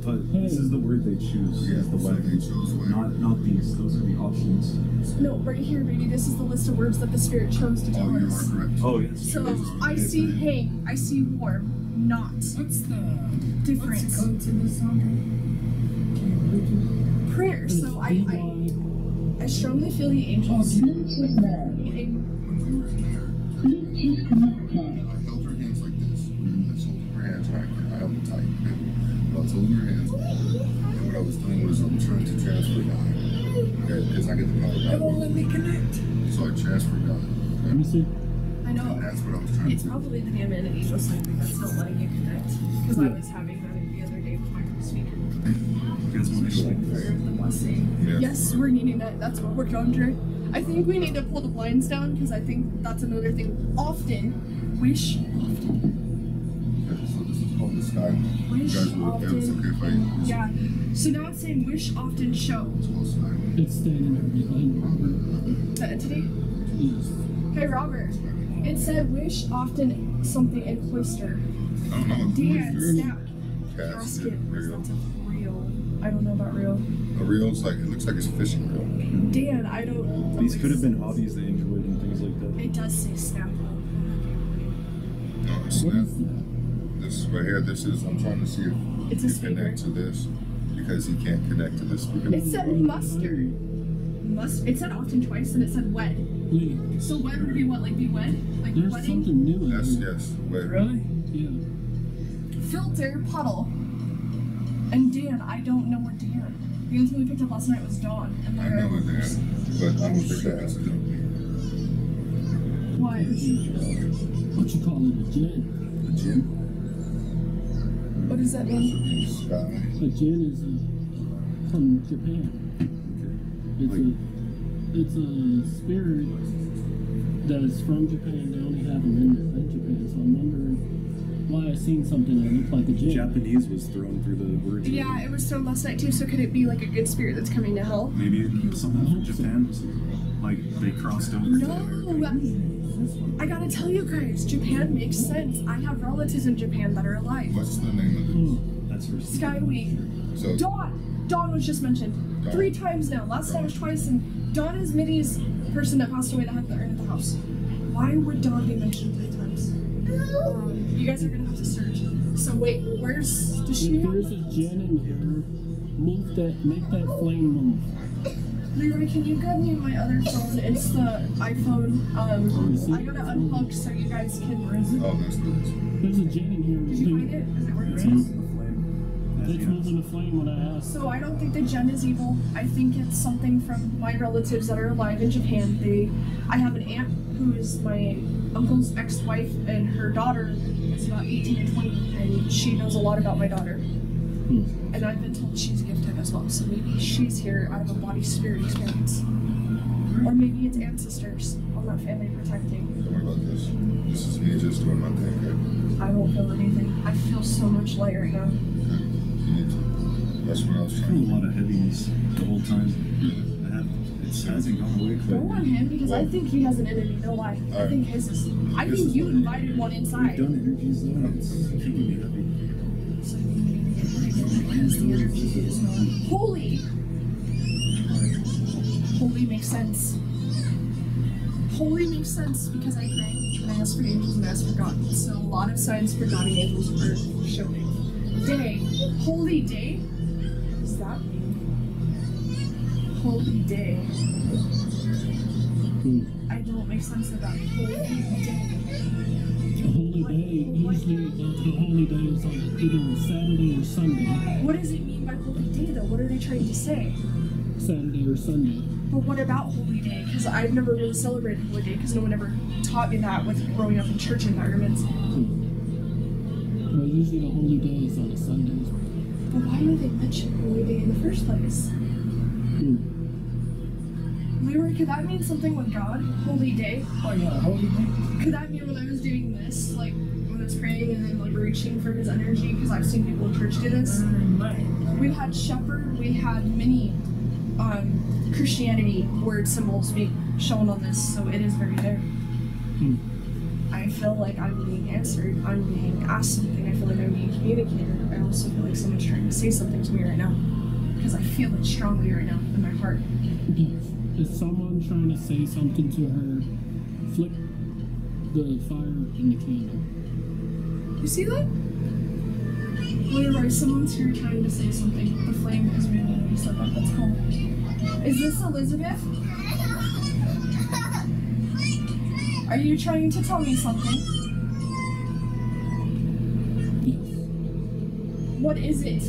But this is the word they choose. Yeah, is the so they wagon. chose. Not not these. Those are the options. No, right here, baby. This is the list of words that the spirit chose to tell oh, you us. are. Oh yes. So I see hang. I see warm. Not What's the what's difference. the code to this song? Prayer. So I, I I strongly feel the angels. Oh, Bluetooth. I held her hands like this. I was holding her hands right I held them tight. But I was holding her hands. And what I was doing was I'm trying to transfer God. Okay, because I get the power It of won't let me connect. So I transferred God. Let me see. I And know. that's what I was trying It's to do. probably the damn enemy just like me that's not letting you connect. Because I was having that the other day with my speaker. You guys want to Prayer the blessing. Yeah. Yes, we're needing that. That's what we're done, Dre. I think we need to pull the blinds down because I think that's another thing. Often, wish, Okay, so this is called the sky. Wish guys will look down. It's okay often. Yeah. So now it's saying wish often show. It's called sky. Standing there behind The entity. Yes. Hey, Robert. It said wish often something in cloister. I don't know. Dan, snap. Casket. Casket. Real. That's real. I don't know about real. A reel's like it looks like it's a fishing reel. Dan, I don't. These could have been hobbies they enjoyed and things like that. It does say snap. No, it's What snap. This right here. This is. I'm trying to see if It's a he speaker. connect to this because he can't connect to this speaker. It said mustard. Must. It said often twice, and it said wed. Wait, So wed would be what? Like be wed? Like there's wedding? something new in Yes, here. yes. Wait. Really? Yeah. Filter puddle. And Dan, I don't know what Dan. The only thing we picked up last night was Dawn. And I know it is, but I don't think that has to do with me. What? What you call it? A gin? The gym, What does that mean? A gin is a, from Japan. It's a it's a spirit that's from Japan. They only have them in, in Japan. So I'm wondering why I seen something that looked like a gin. Japanese was thrown through the words. Yeah, it was thrown last night too. So could it be like a good spirit that's coming to help? Maybe someone from Japan, like they crossed over. No. I gotta tell you guys, Japan makes sense. I have relatives in Japan that are alive. What's the name of Hmm. That's for Skyway. it? So Dawn. Dawn was just mentioned Dawn. three times now. Last time was twice, and Dawn is Mitty's person that passed away that had the urn at the house. Why would Dawn be mentioned three times? Um, you guys are gonna have to search. So wait, where's does she? There's a gin in here, move that, make that flame move. Leroy, can you grab me my other phone? It's the iPhone. Um, I gotta unplug so you guys can. Where is it? oh, that's nice. There's a gin in here. Did you find it? Is it where It's moving the flame. It's moving the flame when I asked. So I don't think the gem is evil. I think it's something from my relatives that are alive in Japan. They, I have an aunt who is my uncle's ex-wife, and her daughter is about 18 and 20, and she knows a lot about my daughter. Hmm. And I've been told she's gifted as well. So maybe she's here out of a body spirit experience, or maybe it's ancestors on that family protecting. Don't worry about this. This is me just doing my thing. I won't feel anything. I feel so much light right now. Okay? You need to. That's what I was I feel a lot of heaviness the whole time. I have, it hasn't gone away Go on him because I think he has an enemy. No lie. I think his is. I think you invited one We've inside. done energies though, and it's keeping me happy. Because the energy is not holy. Holy makes sense. Holy makes sense because I pray and I ask for angels and I ask for God. So a lot of signs for God and angels are showing. Day. Holy day? Holy day. Hmm. I don't make sense of that. Holy day. A holy day, usually the, the holy day is on either Saturday or Sunday. What does it mean by holy day though? What are they trying to say? Saturday or Sunday. But what about Holy Day? Because I've never really celebrated Holy Day because no one ever taught me that with growing up in church environments. Hmm. Well, usually the holy day is on a Sunday. But why do they mention Holy Day in the first place? Hmm. Leroy, could that mean something with God? Holy Day? Oh yeah, holy day. Could that mean when I was doing this, like when I was praying and then like reaching for His energy? Because I've seen people in church do this. We had shepherd, we had many um, Christianity word symbols being shown on this, so it is very there. Hmm. I feel like I'm being answered. I'm being asked something. I feel like I'm being communicated. I also feel like someone's trying to say something to me right now because I feel it strongly right now in my heart. Yes. Is someone trying to say something to her? Flick the fire in the candle. You see that? Leroy, someone's here trying to say something. The flame is moving you said. That's cool. Is this Elizabeth? Are you trying to tell me something? Yes. What is it?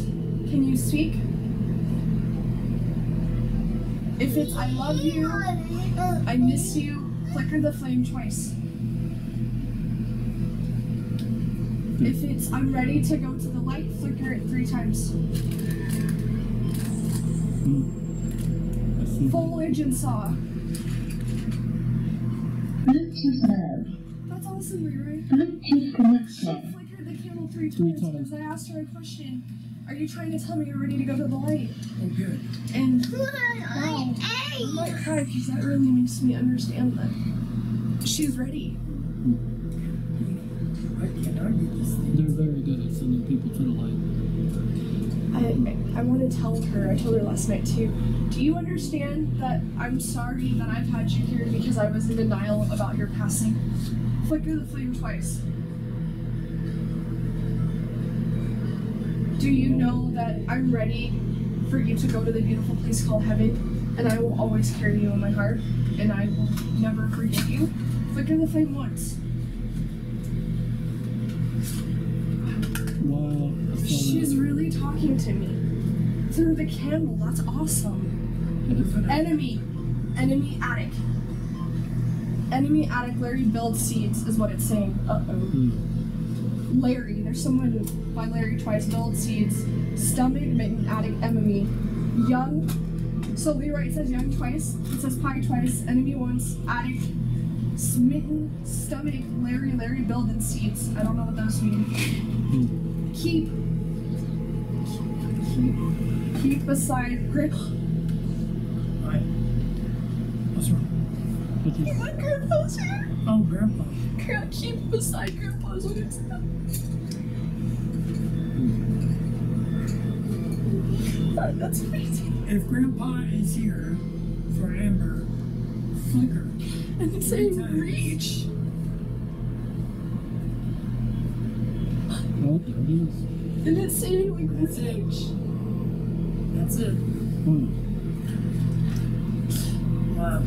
Can you speak? If it's I love you, I miss you, flicker the flame twice. If it's I'm ready to go to the light, flicker it three times. Foliage and saw. Bluetooth mode. That's awesome, Leroy. Bluetooth She connected. flickered the candle three Three times times. because I asked her a question. Are you trying to tell me you're ready to go to the light? Oh, good. And wow, I might cry because that really makes me understand that she's ready. I can't argue this thing. They're very good at sending people to the light. I, I want to tell her, I told her last night too. Do you understand that I'm sorry that I've had you here because I was in denial about your passing? Flicker the flame twice. Do you know that I'm ready for you to go to the beautiful place called heaven? And I will always carry you in my heart, and I will never forget you. Flicker the flame once. Wow. She's really talking to me. Through the candle, that's awesome. Enemy. Enemy attic. Enemy attic, Larry builds seeds, is what it's saying. Uh oh. Hmm. Larry, there's someone by Larry twice, build seeds. Stomach, mitten, attic, enemy. Young. So Leroy it says young twice. It says pie twice. Enemy once. Attic. Smitten. Stomach. Larry. Larry building seeds. I don't know what those mean. Keep. Keep. Keep beside grip. Right. What's wrong? What's this? My grandpa's here. Oh, Grandpa. Gra- Keep beside grandpa's what it said. That- That's amazing. If Grandpa is here for Amber, flicker. And it's saying reach. Oh, there it is. And it's saying like That's it. reach. That's it. Oh, Wow.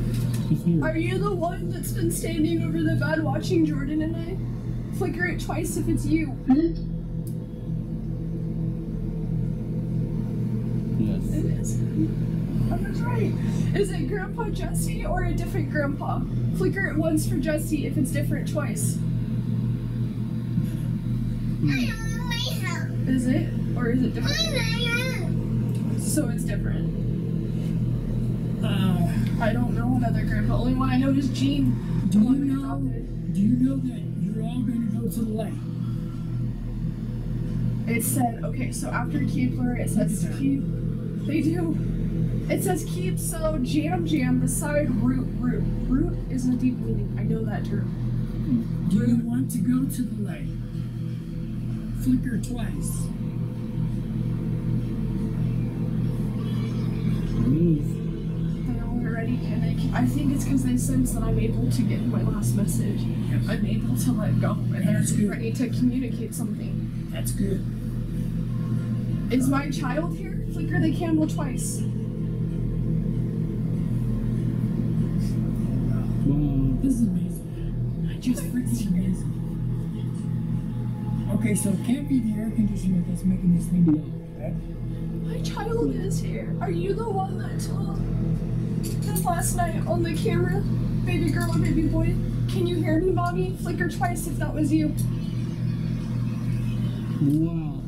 She's here. Are you the one that's been standing over the bed watching Jordan and I? Flicker it twice if it's you. Yes. It is. I was right. Is it Grandpa Jesse or a different Grandpa? Flicker it once for Jesse if it's different twice. Hmm. I am my house. Is it? Or is it different? So it's different. I don't know another grandpa. Only one I know is Gene. do you know? Do you know that you're all going to go to the lake? It said, okay, so after Keebler, it says Look keep. They do. It says keep so jam jam beside root root. Root is a deep meaning. I know that term. Do you want to go to the lake? Flicker twice. There and I, I think it's because they sense that I'm able to get my last message. I'm able to let go, and That's good. ready to communicate something. That's good. Is my child here? Flicker the candle twice. Wow. This is amazing. Just freaking amazing. Okay, so it can't be the air conditioner that's making this thing right? My child is here. Are you the one that told them last night on the camera? Baby girl or baby boy? Can you hear me, mommy? Flicker twice if that was you. Wow.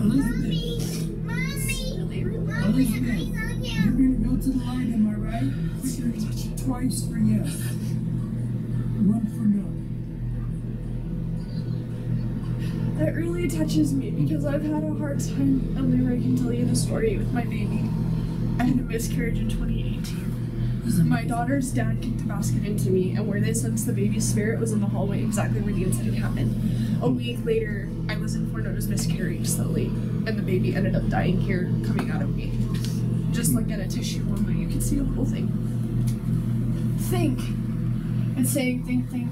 Elizabeth, Elizabeth, you're gonna go to the light, am I right? Flicker twice for yes. Touches me because I've had a hard time. And Leroy can tell you the story with my baby. I had a miscarriage in 2018. My daughter's dad kicked a basket into me, and where they sensed the baby's spirit was in the hallway, exactly where the incident happened. A week later, I was informed it was miscarriage slowly, and the baby ended up dying here, coming out of me. Just like in a tissue way, you can see the whole thing. Think. It's saying, think, think.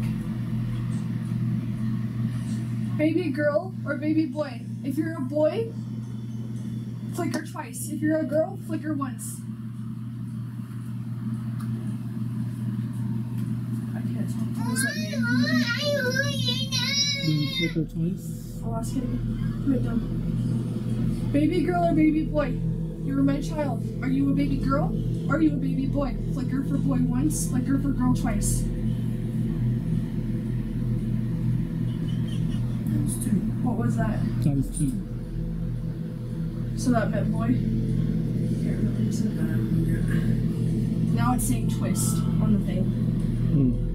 Baby girl or baby boy. If you're a boy, flicker twice. If you're a girl, flicker once. I can't tell. What does that mean? Then flicker twice. I'll ask it again. Put it. Baby girl or baby boy? You were my child. Are you a baby girl? Are you a baby boy? Flicker for boy once, flicker for girl twice. Those two. What was that? Times two. So that meant boy? Can't remember. what it. Now it's saying twist on the thing. Hmm.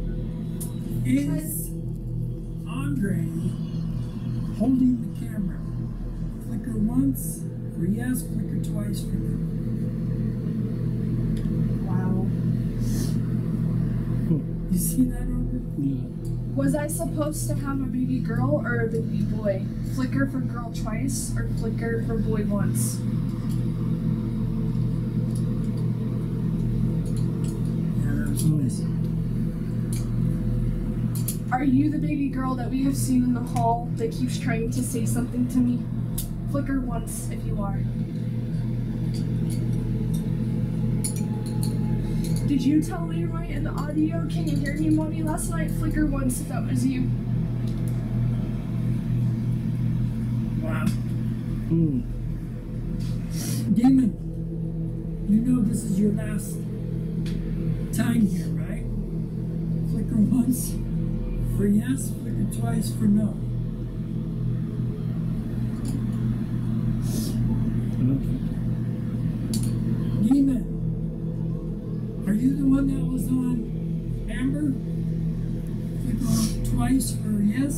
Is Andre holding the camera? Flicker once for yes, flicker twice for no. Wow. Cool. You see that, Andre? Yeah. Was I supposed to have a baby girl or a baby boy? Flicker for girl twice or flicker for boy once? Yeah, there's always. Are you the baby girl that we have seen in the hall that keeps trying to say something to me? Flicker once if you are. Did you tell Leroy in the audio, can you hear me, mommy, last night? Flicker once if that was you. Wow. Hmm. Demon, you know this is your last time here, right? Flicker once for yes, flicker twice for no.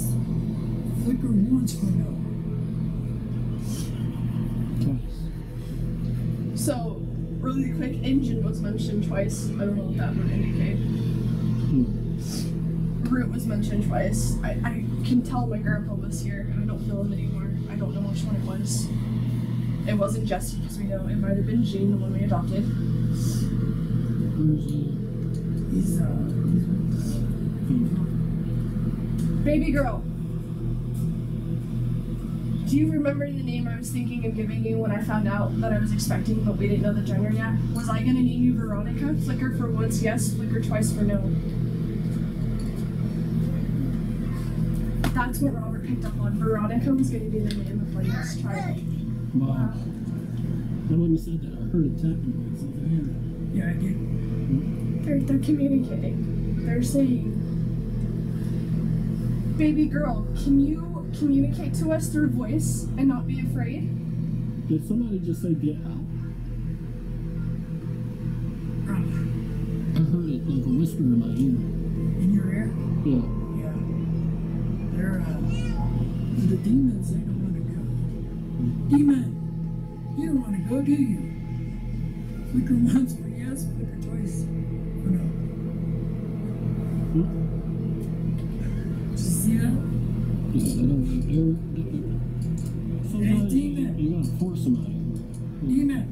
For yes, flicker once for no. Twice. So, really quick, engine was mentioned twice. I don't know what that would indicate. Hmm. Root was mentioned twice. I, I can tell my grandpa was here. And I don't feel him anymore. I don't know which one it was. It wasn't Jesse, because we know it might have been Jean, the one we adopted. Baby girl. Do you remember the name I was thinking of giving you when I found out that I was expecting, but we didn't know the gender yet? Was I gonna name you Veronica? Flicker for once, yes. Flicker twice for no. That's what Robert picked up on. Veronica was gonna be the name of my next child. Wow. And when you said that, I heard a tapping yeah, I did. Hmm? They're, they're communicating. They're saying, Baby girl, can you communicate to us through voice and not be afraid? Did somebody just say get out? I heard it like a whisper in my ear. In your ear? Yeah. Yeah. They're, uh, the demons, they don't want to go. Demon, you don't want to go, do you? Flicker once for yes, flicker twice for no. Hmm? You gotta force them out of here. Demon,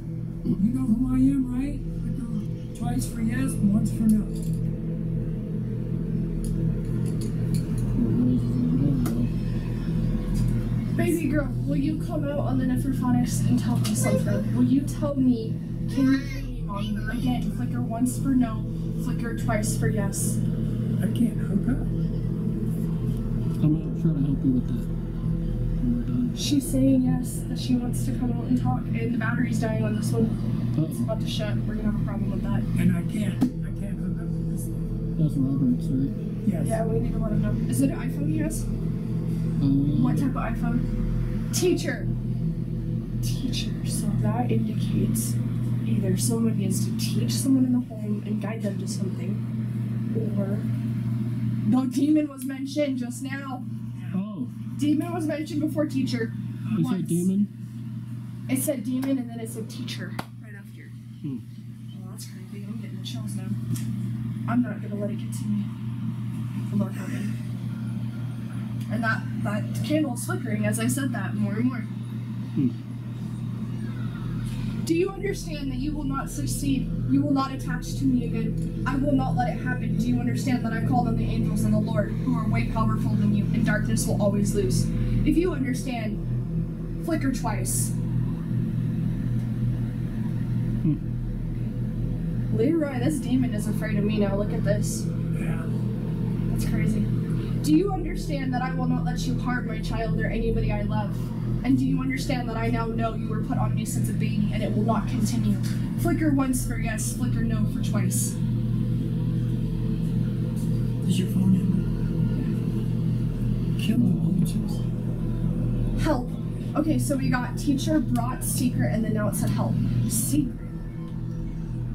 you know who I am, right? Flicker twice for yes, once for no. Baby girl, will you come out on the Nephrophonics and tell me something? Will you tell me, can you hear me, Mom? Again, flicker once for no, flicker twice for yes. I can't hook up. I'm gonna try to help you with that when we're done. She's saying yes, that she wants to come out and talk, and the battery's dying on this one. It's Uh-oh. about to shut. We're gonna have a problem with that. And I can't, I can't hook up with this thing. That's Robert's, right? Yes. Yeah, we need to let him know. Is it an iPhone he has? Uh, What type of iPhone? Teacher. Teacher. So that indicates either someone needs to teach someone in the home and guide them to something, or the demon was mentioned just now. Demon was mentioned before teacher. you Once. said demon? It said demon and then it said teacher right after. Hmm. Oh, that's crazy. I'm getting the chills now. I'm not gonna let it get to me. Lord help me. And that that candle is flickering as I said that more and more. Hmm. Do you understand that you will not succeed? You will not attach to me again. I will not let it happen. Do you understand that I called on the angels and the Lord, who are way powerful than you, and darkness will always lose? If you understand, flicker twice. Hmm. Leroy, this demon is afraid of me now. Look at this. Yeah. That's crazy. Do you understand that I will not let you harm my child or anybody I love? And do you understand that I now know you were put on me since a baby and it will not continue? Flicker once for yes, flicker no for twice. Is your phone in? Kill the vultures. Help. Okay, so we got teacher, brought, secret, and then now it said help. Secret.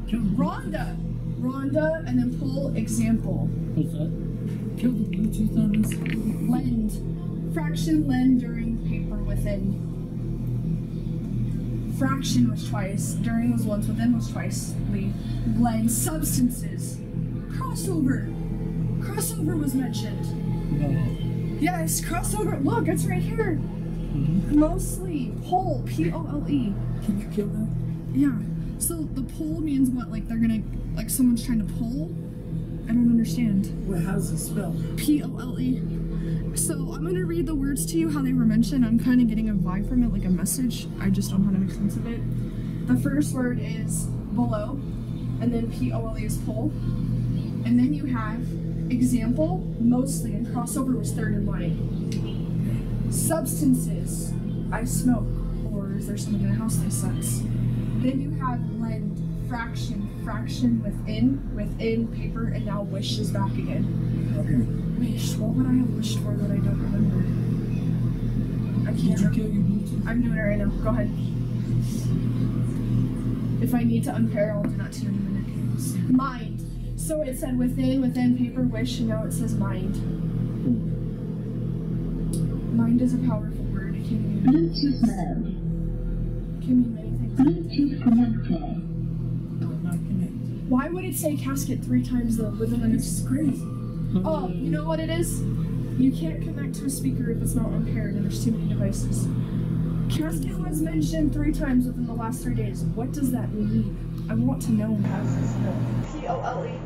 Kill Rhonda. Rhonda, and then pull example. What's that? Kill the Bluetooth on this. Lend. Fraction lend during within. Fraction was twice. During was once. Within was twice. We Blend. Substances. Crossover. Crossover was mentioned. Yeah, it's crossover. Look, it's right here. Mm-hmm. Mostly pole. P O L E. Can you kill that? Yeah. So the pole means what? Like they're gonna, like someone's trying to pull? I don't understand. Well, how's it spelled? P O L E. So I'm gonna read the words to you how they were mentioned. I'm kind of getting a vibe from it, like a message. I just don't know how to make sense of it. The first word is below, and then P O L E is pull, and then you have example mostly, and crossover was third in line. Substances, I smoke, or is there someone in the house that sense? Then you have lend, fraction, fraction within, within paper, and now wish is back again. Okay. What would I have wished for that I don't remember? I can't. you kill your Bluetooth? I'm doing it right now. Go ahead. If I need to unpair, I'll do that too in a minute. Mind. So it said within, within paper wish, and now it says mind. Mind is a powerful word. It can mean, Bluetooth mode. can mean many things. Bluetooth connected. I'm not connected. Why would it say casket three times though within the next? crazy. Oh, you know what it is? You can't connect to a speaker if it's not unpaired and there's too many devices. Casket was mentioned three times within the last three days. What does that mean? I want to know. how. P O L E.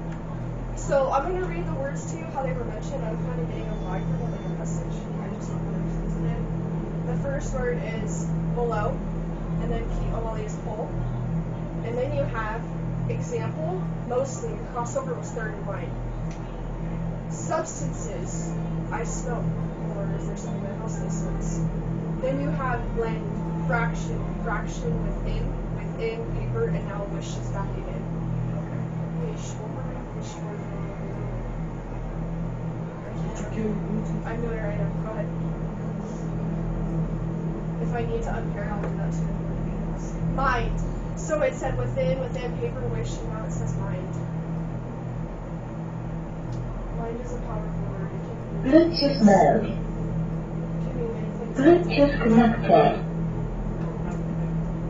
So I'm gonna read the words to you how they were mentioned. I'm kind of getting a vibe from like a message. I just don't understand it. The first word is below, and then P O L E is pull, and then you have example. Mostly crossover was third in line. Substances. I smoke, or is there something else that says? Then you have blend, fraction, fraction within, within paper, and now wish is back again. Wish, what were my wish for? I Did you can't kill your Bluetooth? I'm doing it right now. Go ahead. If I need to unpair, I'll do that too. Mind. So it said within, within paper wish, and now it says mind. Bluetooth mode. Bluetooth connected.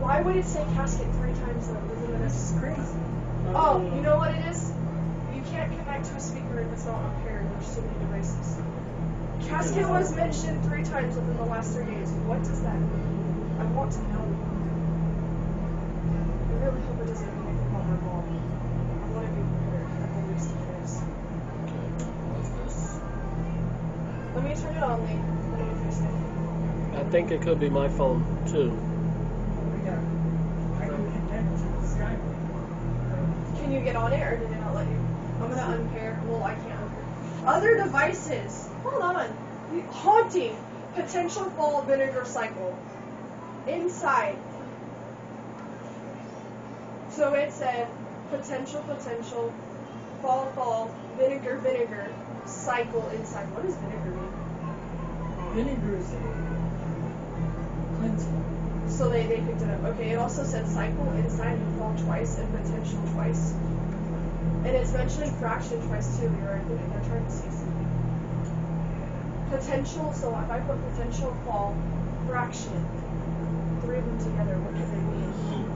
Why would it say casket three times though? Isn't this crazy? Oh, you know what it is? You can't connect to a speaker if it's not unpaired. There's too many devices. Casket was mentioned three times within the last three days. What does that mean? I want to know. I really hope it doesn't mean anything I think it could be my phone too. Can you get on it, or did it not let you? I'm gonna unpair. Well, I can't unpair. Other devices. Hold on. Haunting. Potential fall vinegar cycle. Inside. So it said potential, potential, fall, fall, vinegar, vinegar, cycle inside. What does vinegar mean? Vinegar is a cleansing. So they, they picked it up. Okay, it also said cycle inside and fall twice and potential twice. And it's mentioning fraction twice too. We were right. They're they're trying to say something. Potential, so if I put potential fall, fraction, three of them together, what do they mean?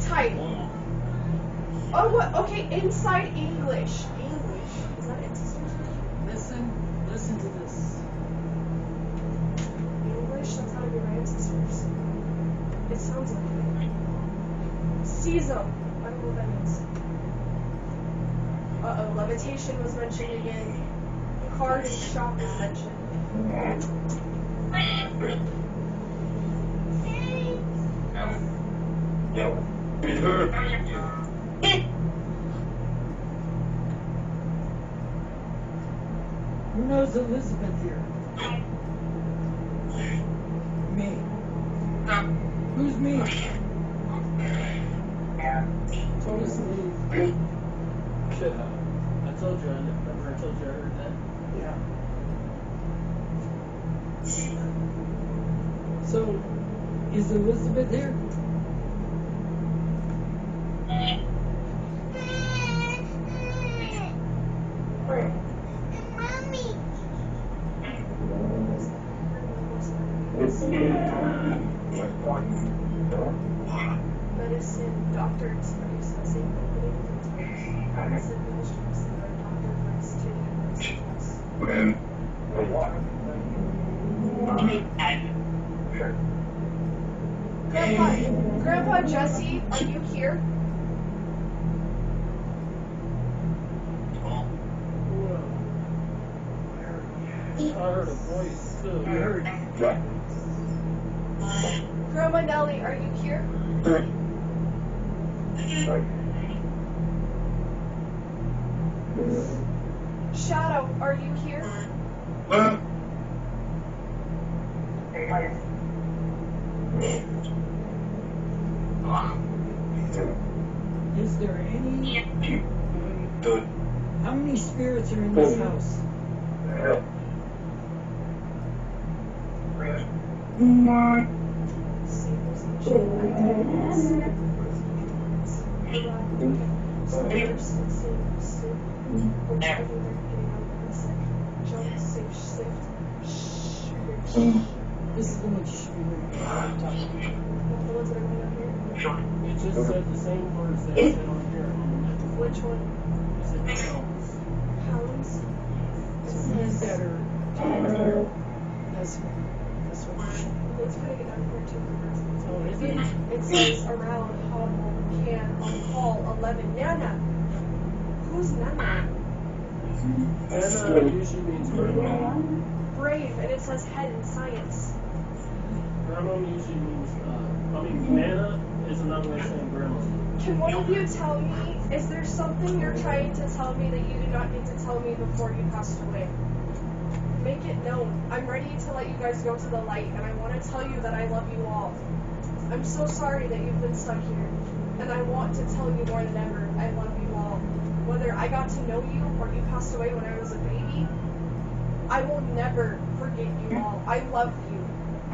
Type. Oh, what? Okay, inside English. English. Is that ancestors? Listen, listen to this. English? That's gotta be my ancestors. It sounds like it. Seizo. I don't know what that means. Uh oh, levitation was mentioned again. Card and shop was mentioned. Who knows Elizabeth here? Me. Who's me? Told us to leave. Shit. I told you. I remember I told you I heard that. Yeah. So, is Elizabeth here? Jesse, are you here? This is the one you should be reading. It just said the same words that it said on here. Which one? It said Jones. Hounds? These that are taller. That's that's what you. It's putting it down here too. Oh, is it? It says around Hobble can on call 11. Nana. Who's Nana? Anna usually means grandma. Brave, and it says head in science. Grandma usually means, uh, I mean, Nana is another way of saying grandma. Can one of you tell me, is there something you're trying to tell me that you did not get to tell me before you passed away? Make it known. I'm ready to let you guys go to the light, and I want to tell you that I love you all. I'm so sorry that you've been stuck here, and I want to tell you more than ever, I love you all. Whether I got to know you or you passed away when I was a baby, I will never forget you all. I love you,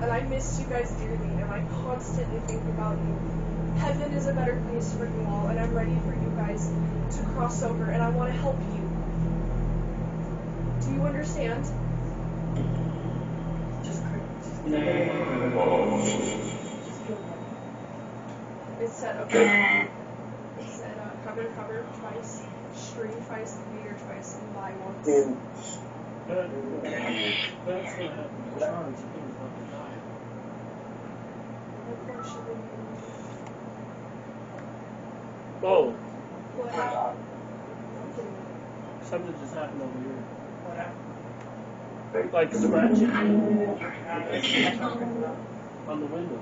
and I miss you guys dearly, and I constantly think about you. Heaven is a better place for you all, and I'm ready for you guys to cross over, and I want to help you. Do you understand? Just It said, okay. It said, uh, cover, cover twice, string twice, leader twice, and lie once. That, that's gonna to be. He was about to die. Unfortunately, Oh, what happened? something just happened over here. What happened? Like scratching on the window.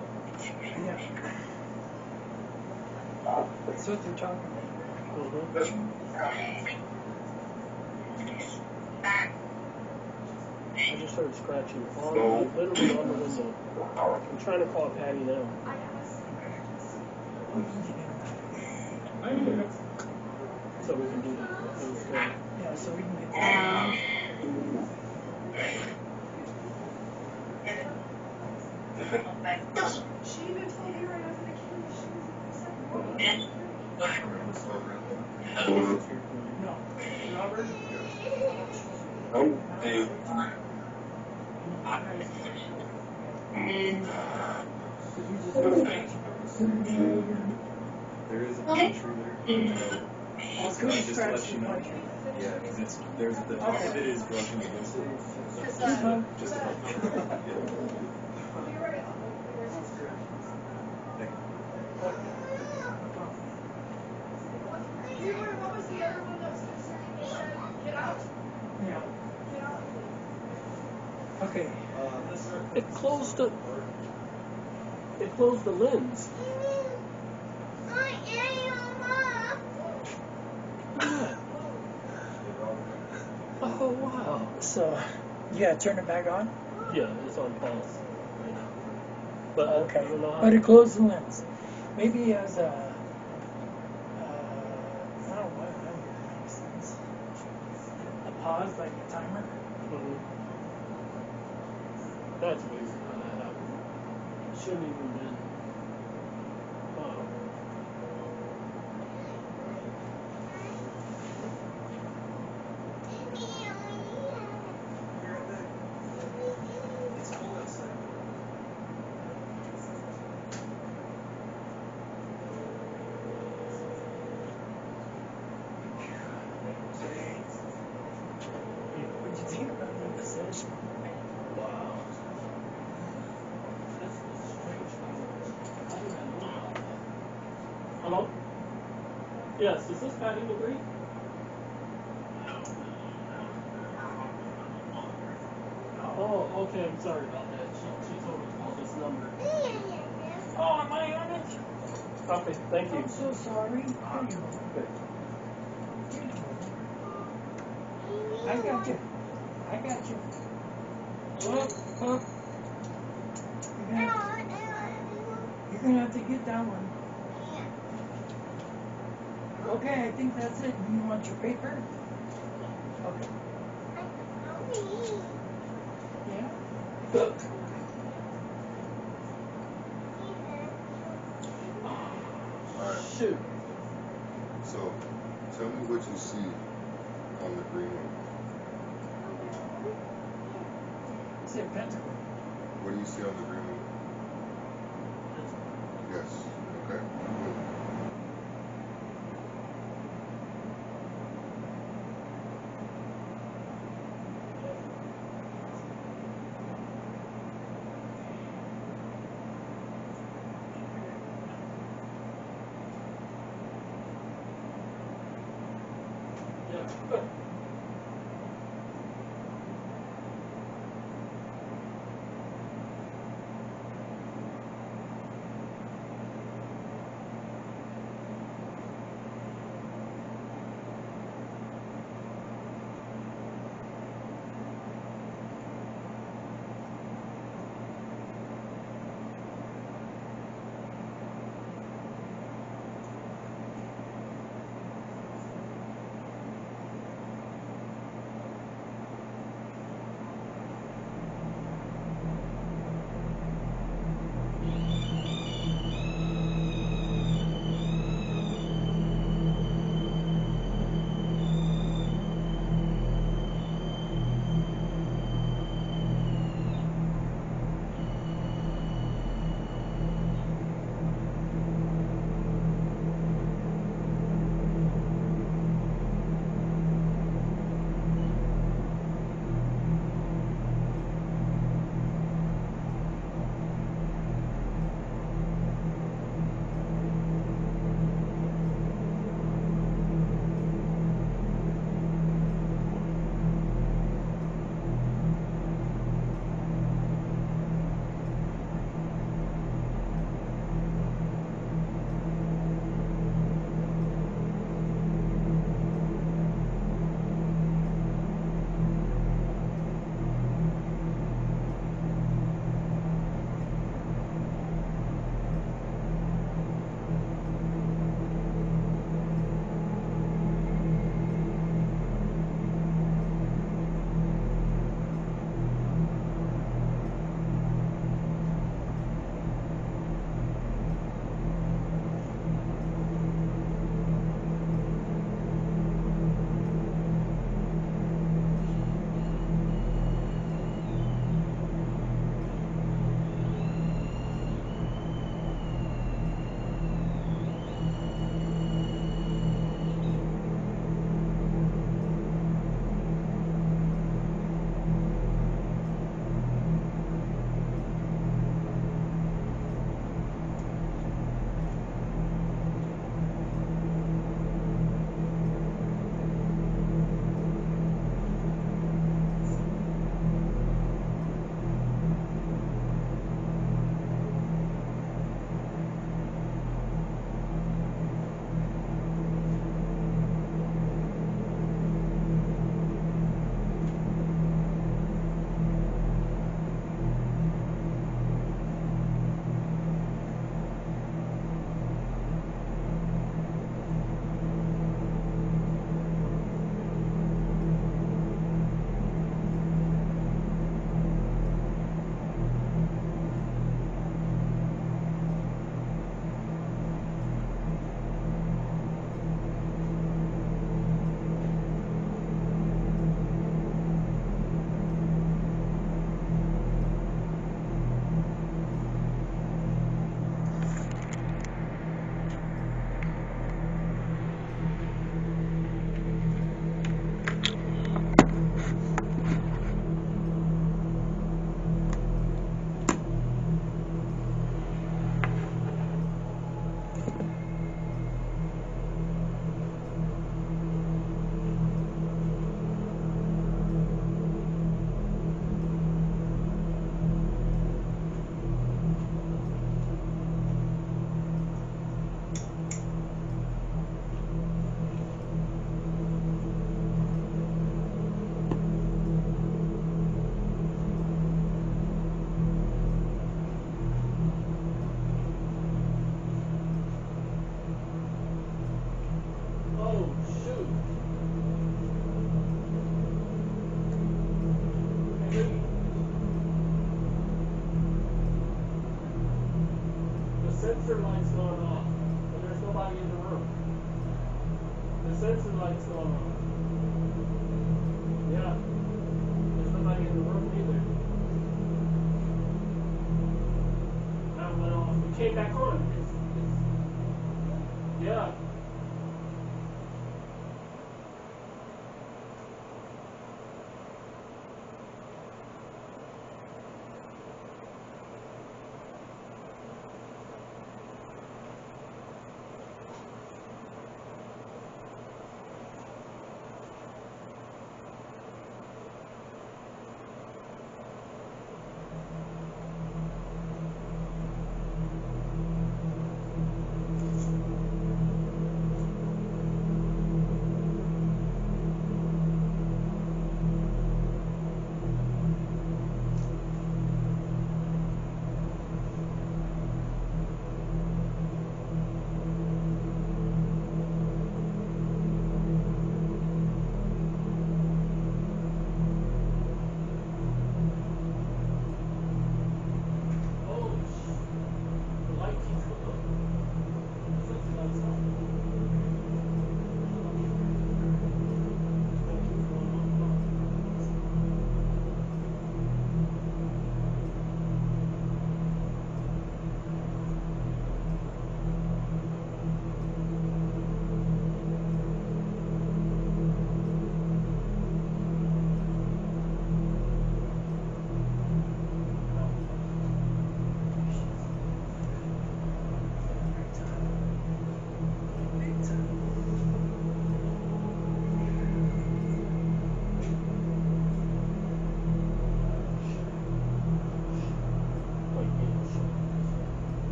Yeah. That's what they're talking about. Mhm. I just heard scratching on, like, literally on the window. I'm trying to call Patti now. So we can do that. Yeah, so we can get that. She even told me right after the came, she was like, No. Robert? There is a country there. I'll Just go to scratch let you the know. country. Yeah, because it's there's the top of it is brushing against it. Uh-huh. Just to help you. Yeah. You're right. You were, what was the other one that was concerning you said, get out, Yeah. get out. Okay. It closed the. It closed the lens. Oh wow. So, yeah, turn it back on. Yeah, it's on pause right now. But Okay. I don't know how. But it closed the lens. Maybe has a. Uh, I don't know what that makes sense. A pause, like a timer. Mhm. That's weird how that happened. Shouldn't even been. Oh. It's cold outside. What do you think about the decision? Wow. This is strange. Hello? Yes, is this Patti Oh, okay, I'm sorry about that. She, she told me to call this number. Oh, am I on it? Okay, thank you. I'm so sorry. Okay. I got you. I got you. Look, look. You're gonna, you're gonna have to get that one. Okay, I think that's it. Do you want your paper? Okay. Yeah? Alright, Shoot. so tell me what you see on the green one. It's a pentacle. What do you see on the green one?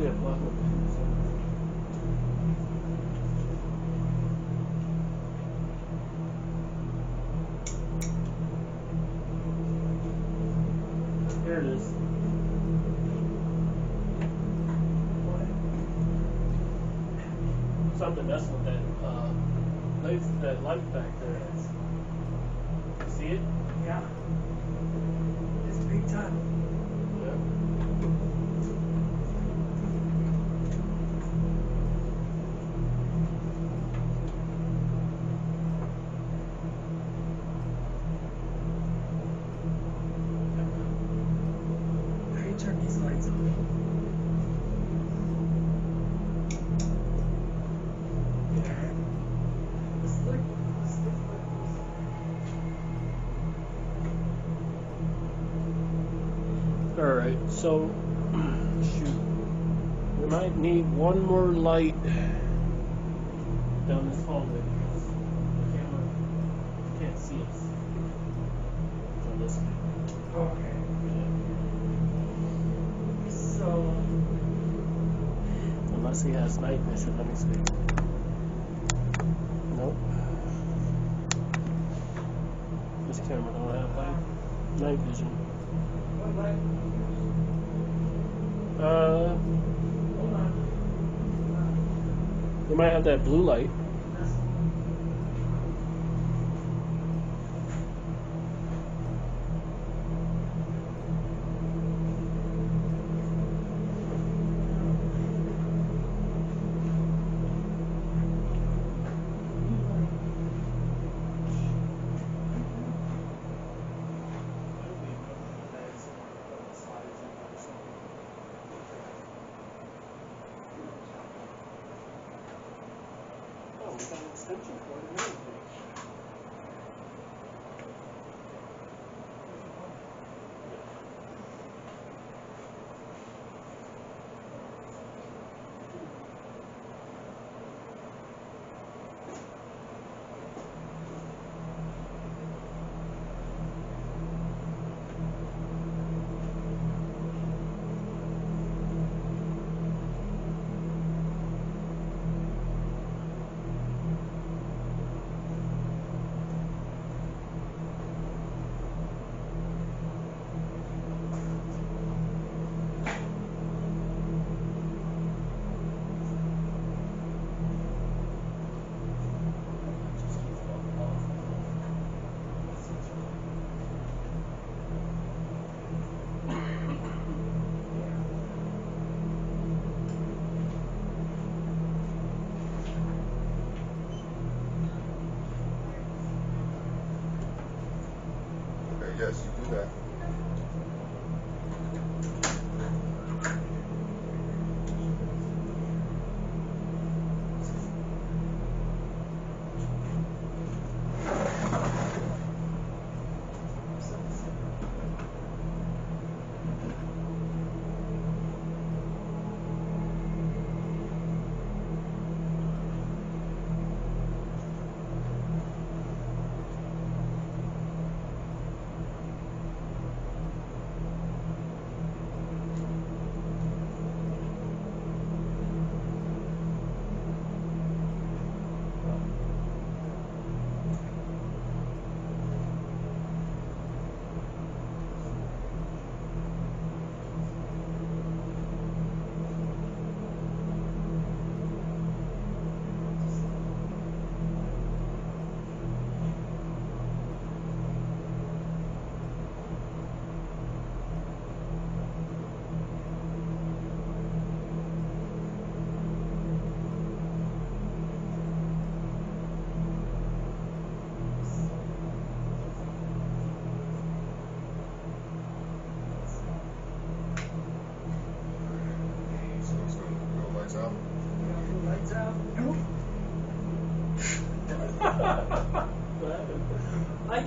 performance. So, shoot. We might need one more light down this hallway. Camera can't see us. So this Okay. Yeah. So. Unless he has night vision, let me see. Nope. This camera don't have light, night vision. might have that blue light.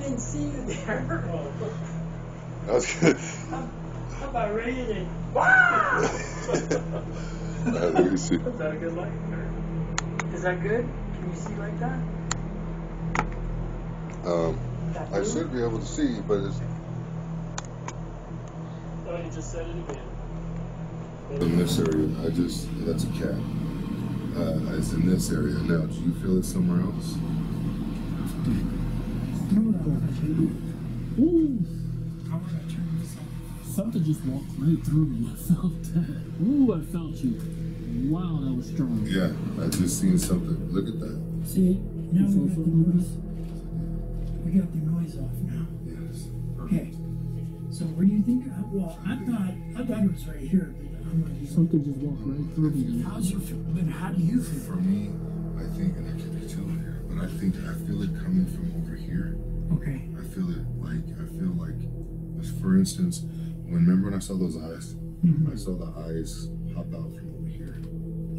Didn't see you there. That was good. I'm about ready to. Alright, let. Is that a good light? Is that good? Can you see like that? Um, I should be able to see, but it's Oh, you just said it again. in this area. I just that's a cat. Uh, it's in this area now. Do you feel it somewhere else? Ooh. How would I turn this on? Something just walked right through me. I felt that. Ooh, I felt you. Wow, that was strong. Yeah, I just seen something. Look at that. See, now we got the noise. We got the noise off now. Yes. Okay. So where do you think? uh, Well, I thought I thought it was right here, but I'm not. Something just walked right through me. How's your feel? But how do you feel? For me, I think, and I could be too here, but I think I feel it coming from over here. Okay. I feel it like I feel like, for instance, when remember when I saw those eyes, Mhm. I saw the eyes pop out from over here.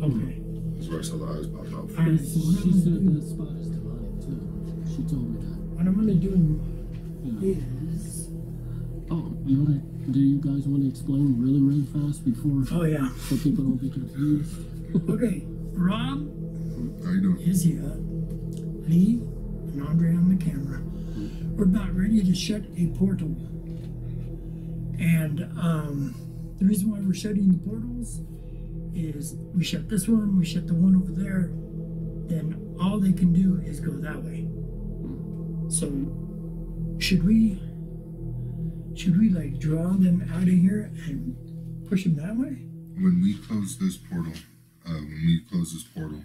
Okay. That's where I saw the eyes pop out All from. right. So what She said do, that spot is demonic too. She told me that. what I'm gonna do Yeah. is. Oh, you wanna? Do you guys want to explain really, really fast before Oh yeah. so people don't get confused? Okay. Rob How you doing? is here. Lee and Andre on the camera. We're about ready to shut a portal. And um, the reason why we're shutting the portals is we shut this one, we shut the one over there, then all they can do is go that way. So should we should we like draw them out of here and push them that way? When we close this portal, uh, when we close this portal,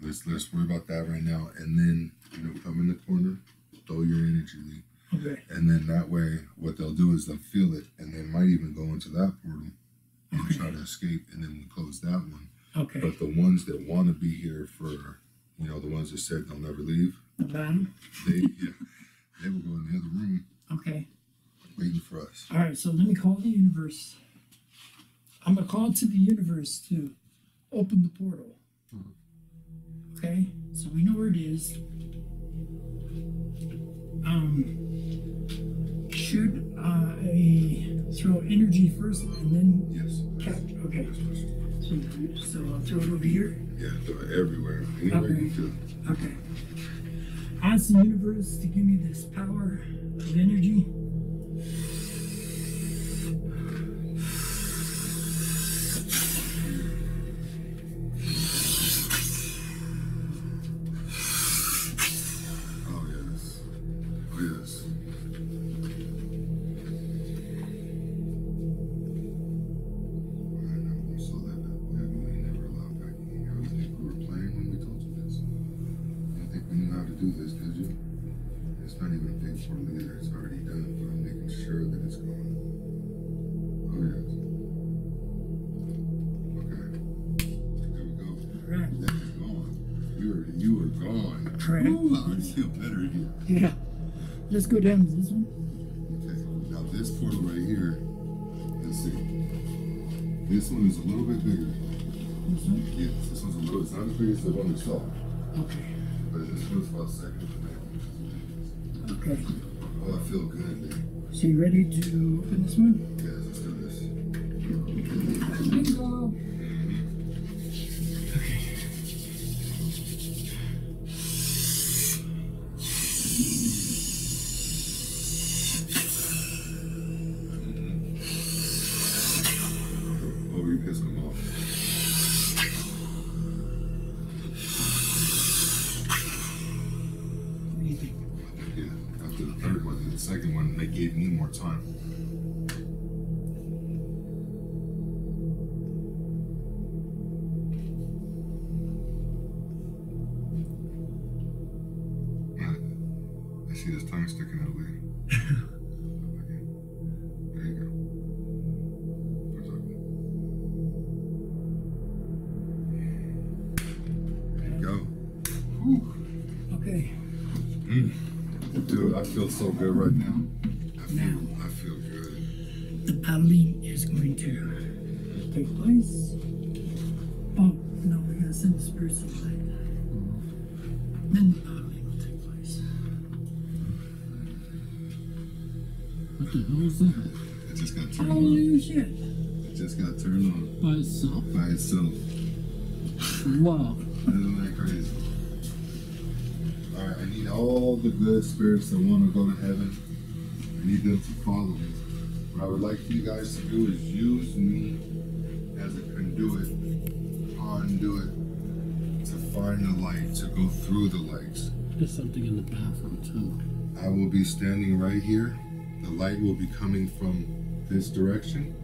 let's let's worry about that right now, and then you know come in the corner, throw your energy lead. Okay. And then that way, what they'll do is they'll feel it, and they might even go into that portal and try to escape, and then we close that one. Okay. But the ones that want to be here for, you know, the ones that said they'll never leave, The bottom? they yeah, they will go in the other room Okay. waiting for us. All right, so let me call the universe. I'm gonna call to the universe to open the portal. Hmm. Okay, so we know where it is. Um, should uh, I throw energy first and then Yes. cap? Okay. So, so I'll throw it over here. Yeah, throw it everywhere. Anywhere you Okay. feel. Okay. Ask the universe to give me this power of energy. This one is a little bit bigger. One? Yes, this one's a little, it's not as big as the one we saw, Okay. but this one's about second to that. Okay. Oh, I feel good there. So you ready to open this one? Yes, let's do this. Bingo. So good right now. I feel, I feel good. The battling is going to take place. Oh, no, we gotta send the spirits to the light. Then the battling will take place. What the hell is that? It just got turned on. Holy shit. It just got turned on By itself? by itself. Wow. Isn't that crazy? Alright, I need all the good spirits that want to go to heaven. I need them to follow me. What I would like for you guys to do is use me as a conduit, conduit, to find the light, to go through the lights. There's something in the bathroom too. I will be standing right here. The light will be coming from this direction.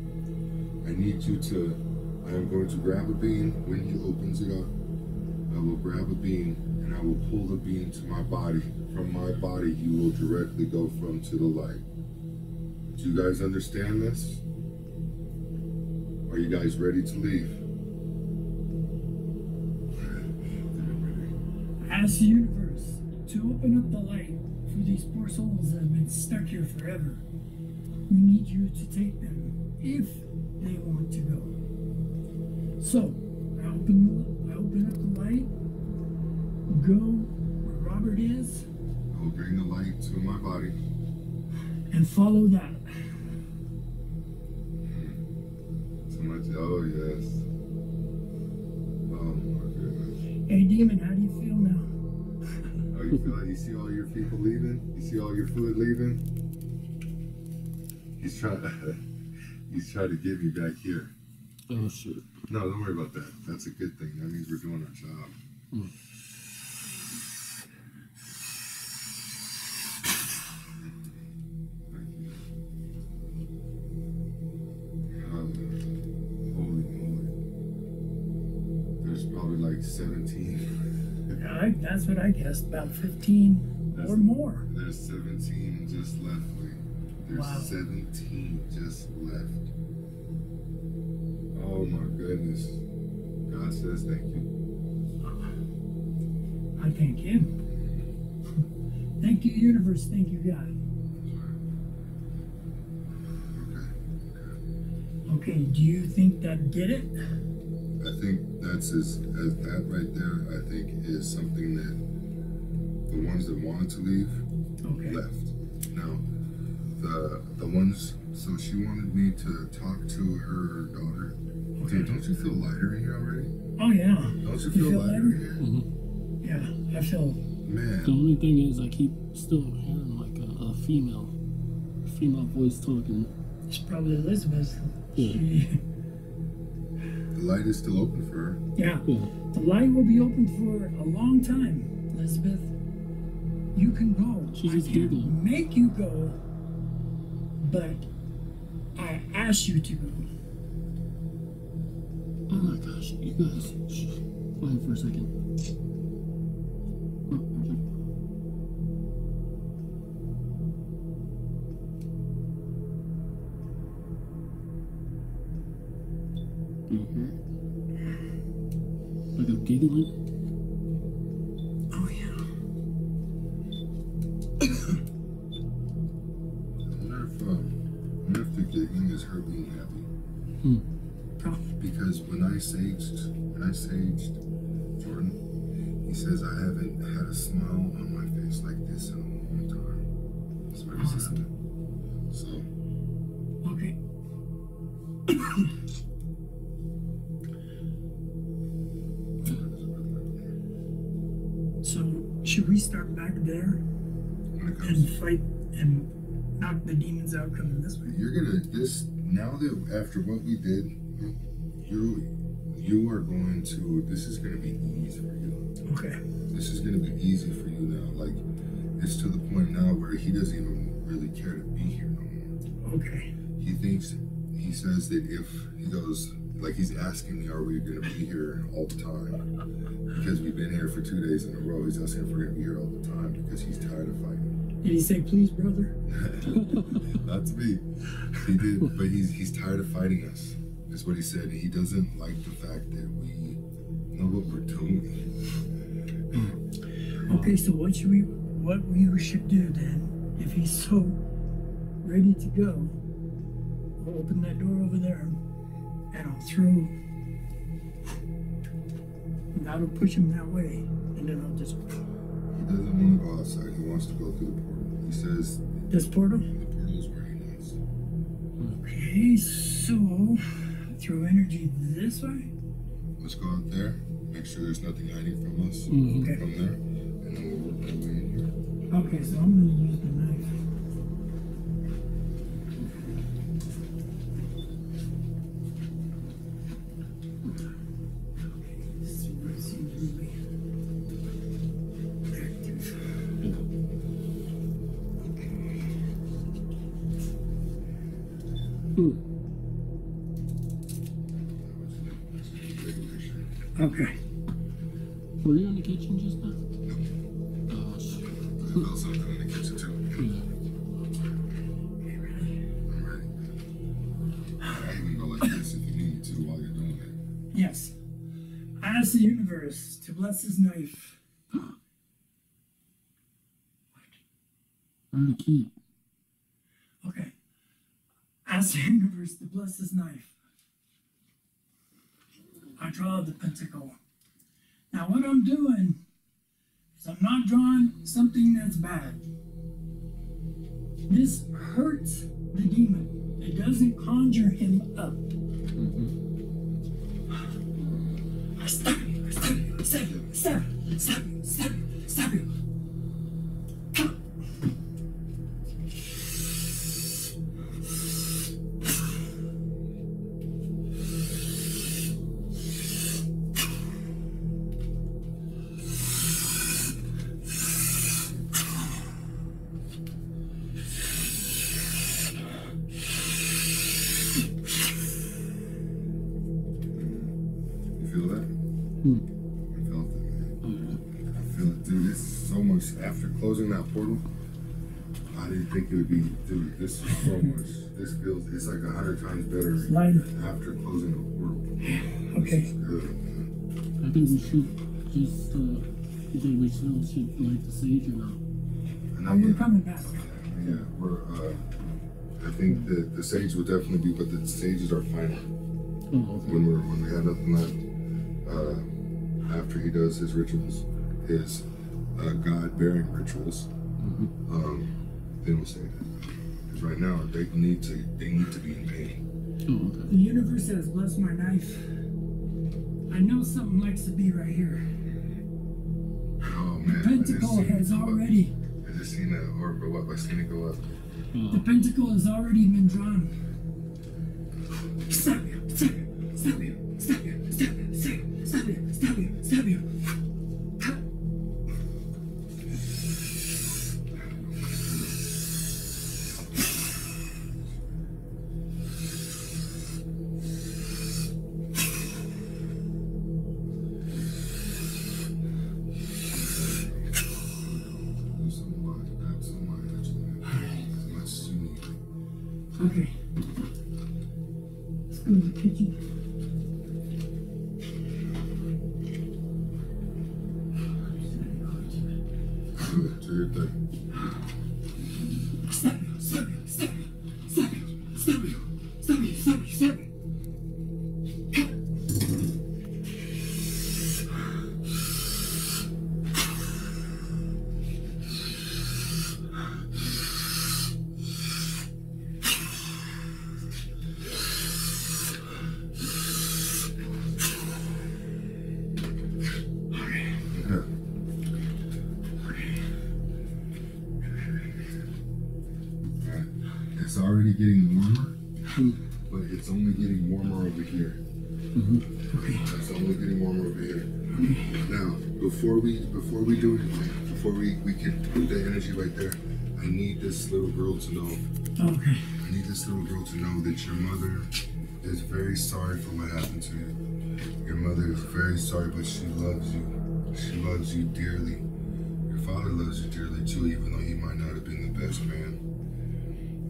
I need you to, I am going to grab a beam when he opens it up. I will grab a beam and I will pull the beam to my body. From my body, you will directly go from to the light. Do you guys understand this? Are you guys ready to leave? Ask the universe to open up the light for these poor souls that have been stuck here forever. We need you to take them if they want to go. So, I open, I open up the light, go where Robert is, I will bring the light to my body. and follow that. So much, oh yes. Oh my goodness. Hey, Demon, how do you feel now? Oh, you feel like you see all your people leaving? You see all your food leaving? He's trying to, he's trying to get me back here. Oh shit. No, don't worry about that. That's a good thing. That means we're doing our job. Mm. I, that's what I guessed, about 15 or more. There's 17 just left. Lee. There's Wow. 17 just left. Oh my goodness. God says thank you. I thank him. Thank you, universe. Thank you, God. Okay. Okay, do you think that did it? I think That's is as that right there. I think is something that the ones that wanted to leave Okay. left. Now, the the ones. So she wanted me to talk to her daughter. Dude, don't you feel lighter in here already? Oh yeah. Don't you You feel, feel lighter lighter? here? Mm-hmm. Yeah. I feel. Man. The only thing is, I keep still hearing like a, a female, female voice talking. It's probably Elizabeth. Yeah. She- The light is still open for her. yeah. The light will be open for a long time, Elizabeth. You can go. She's I can't giggling. make you go, but I ask you to go. Oh my gosh, you guys, shh, quiet for a second. Do you hear it? Like a giggling? Oh yeah. I wonder if, um, I wonder if the giggling is her being happy. Hmm. Because when I saged, when I saged Jordan, he says I haven't had a smile on my face like this in a long time. That's what he said. So, Okay. there and fight and knock the demons out coming this way? you're gonna this now that after what we did, you you are going to. This is gonna be easy for you. Okay. This is gonna be easy for you now. Like it's to the point now where he doesn't even really care to be here no more. Okay. He thinks he says that if he goes like he's asking me, are we gonna be here all the time? Because we've been here for two days in a row. He's asking if we're gonna be here all the time because he's tired of fighting. Did he say please, brother? Not to me. He did, but he's he's tired of fighting us. Is what he said. He doesn't like the fact that we know what we're doing. Hmm. Okay, so what should we what we should do then, if he's so ready to go, we'll open that door over there and I'll throw that'll push him that way. And then I'll just He doesn't want to go outside. He wants to go through the portal. He says this portal? the portal is where he lives. Okay, so throw energy this way. Let's go out there. Make sure there's nothing hiding from us Mhm. Okay. from there, and then we'll work our way in here. Okay, so I'm gonna use bless his knife. I draw the pentacle. Now, what I'm doing is I'm not drawing something that's bad. This hurts the demon. It doesn't conjure him up. Mm-hmm. I stab you, I stab you, I stab you, I stab you, I stab you, I stab you, I stab you. You dude. This is so much. This feels. It's like a hundred times better Lighter. after closing the portal. Okay. It's good. I think we should just, uh, you think we still should light the sage or not? And Oh, I, we're yeah, coming back. yeah, we're. Uh, I think that the sage will definitely be, but the sages are final. Oh, okay. when we're when we have nothing left. uh, after he does his rituals, his uh, God-bearing rituals, um, then we'll say that. Because right now they need to they need to be in pain. Oh, the universe has blessed my knife. I know something likes to be right here. Oh The man, I just pentacle has already, I just seen that orb go up. I seen it go up. Uh-huh. the pentacle has already been drawn. Stop you! Stop you! Stop you! Stop you! Stop you! Stop you! Stop you! Stop you! Before we before we do before we, we can put the energy right there, I need this little girl to know. Okay. I need this little girl to know that your mother is very sorry for what happened to you. Your mother is very sorry, but she loves you. She loves you dearly. Your father loves you dearly too, even though he might not have been the best man.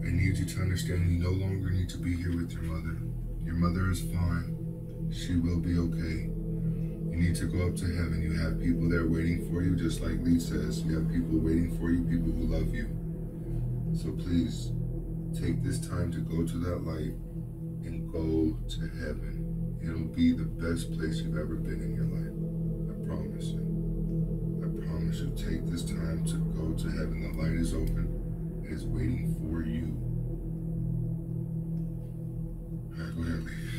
I need you to understand you no longer need to be here with your mother. Your mother is fine. She will be okay. Need to go up to heaven. You have people there waiting for you, just like Lee says. You have people waiting for you, people who love you. So please take this time to go to that light and go to heaven. It'll be the best place you've ever been in your life. I promise you. I promise you. Take this time to go to heaven. The light is open. It is waiting for you. All right, go ahead, Lee.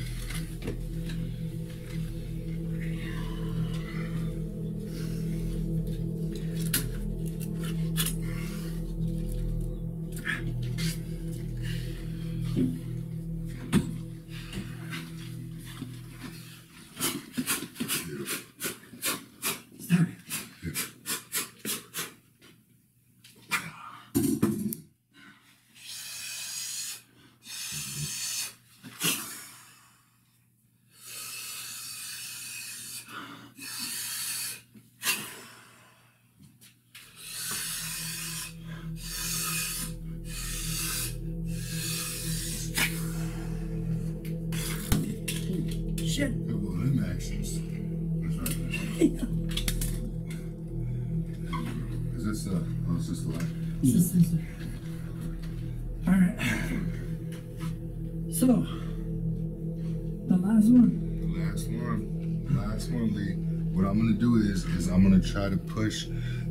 Try push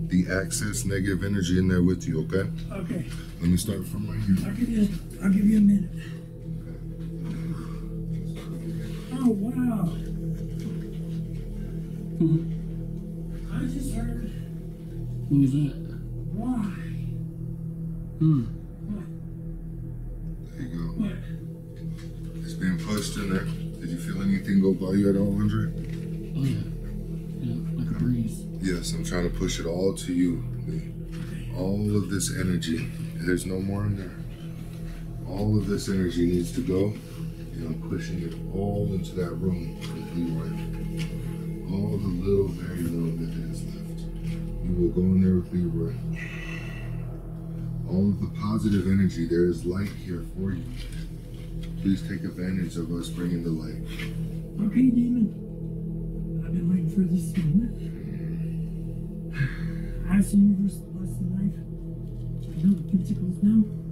the excess negative energy in there with you, okay? Okay. Let me start from right here. I'll give you. I'll give you a minute. Oh wow. I just heard What was that? why. Hmm. There you go. What? It's being pushed in there. Did you feel anything go by you at all, Andre? Oh yeah. Yeah, like a breeze. Yes, I'm trying to push it all to you. All of this energy. There's no more in there. All of this energy needs to go. And I'm pushing it all into that room with Leroy. All the little, very little bit that is left. You will go in there with Leroy. All of the positive energy, there is light here for you. Please take advantage of us bringing the light. Okay, demon. I've been waiting for this moment as the universe worse, worse in life. I know the Pentacles now.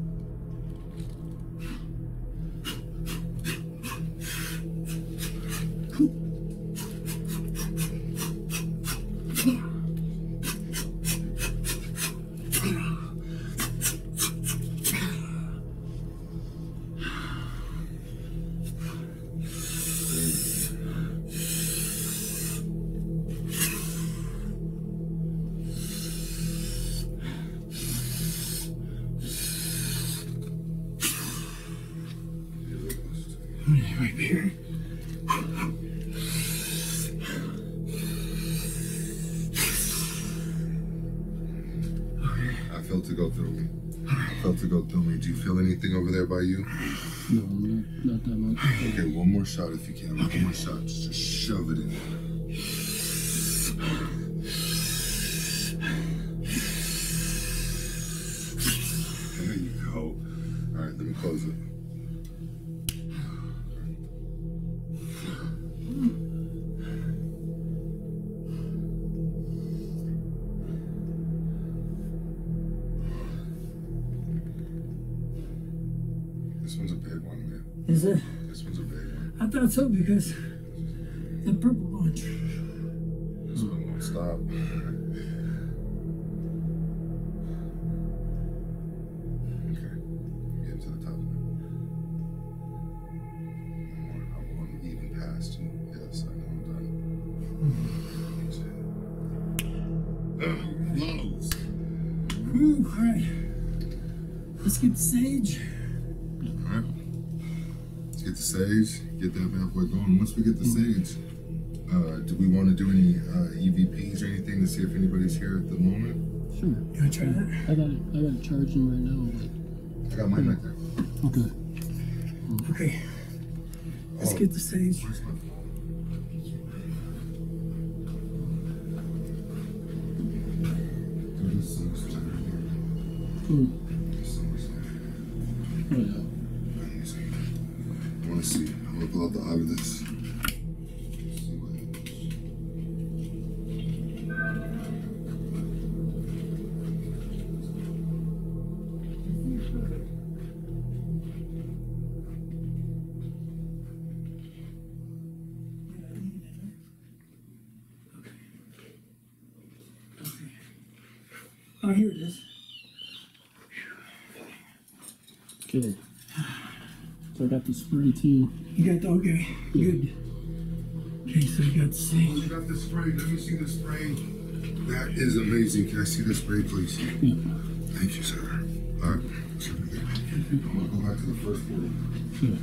Is it? This one's a big one. I thought so because the purple Get that bad going. Once we get the sage, uh, do we want to do any uh, EVPs or anything to see if anybody's here at the moment? Sure. You want to try that? I got it. I got it charging right now. I got mine right there. Okay. Okay. Let's Oh. get the sage. Where's my phone? Dude, this thing's tired. Hmm. This thing's tired. Oh yeah. I want to see. I want to pull this. Oh, here it is. Okay. So I got the spray too. You got the, okay, good. Okay, so you got the Oh, sage. you got the spray. Let me see the spray. That is amazing. Can I see the spray, please? Yeah. Thank you, sir. All right. I'm gonna go back to the first floor. Sure.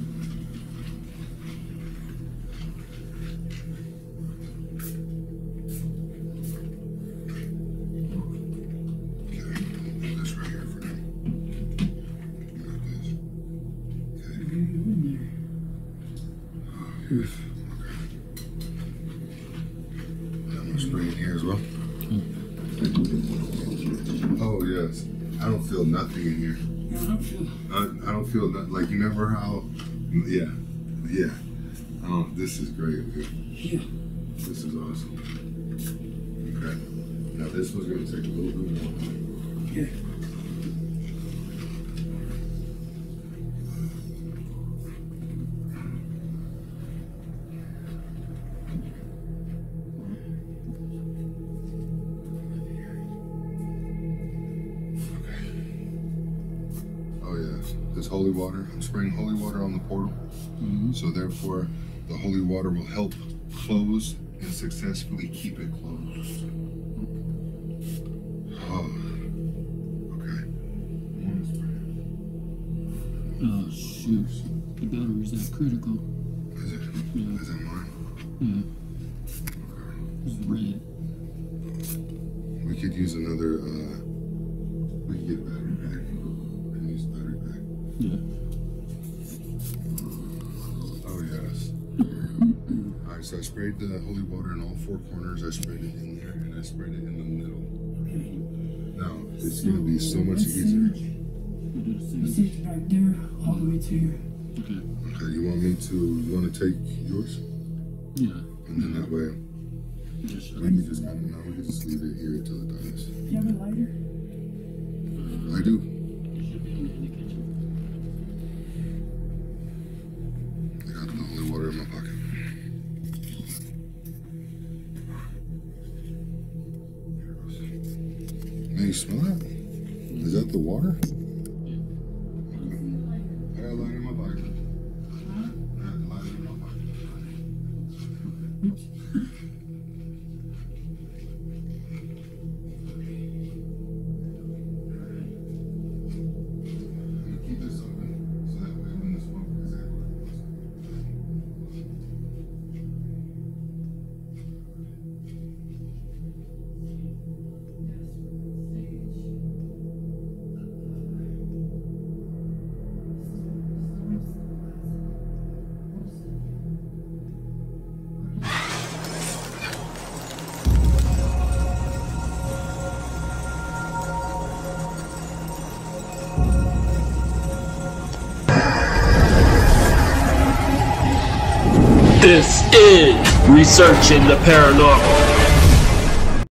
This is great dude. Yeah. this is awesome okay now this one's gonna take a little bit more time Yeah. oh yes this holy water I'm spraying holy water on the portal Mm -hmm. so therefore the holy water will help close and successfully keep it closed oh okay Oh shoot. The battery's that critical. is it Yeah. is it mine Yeah. So I sprayed the holy water in all four corners. I sprayed it in there and I sprayed it in the middle. Now, it's going to be so much Let's see. easier. We did a The back there, all the way to here. Okay. Okay, you want me to, you want to take yours? Yeah. And then that way, Just we can just kind of, now we can just leave it here until it dies. Do you have a lighter? I do. This is Researching the Paranormal.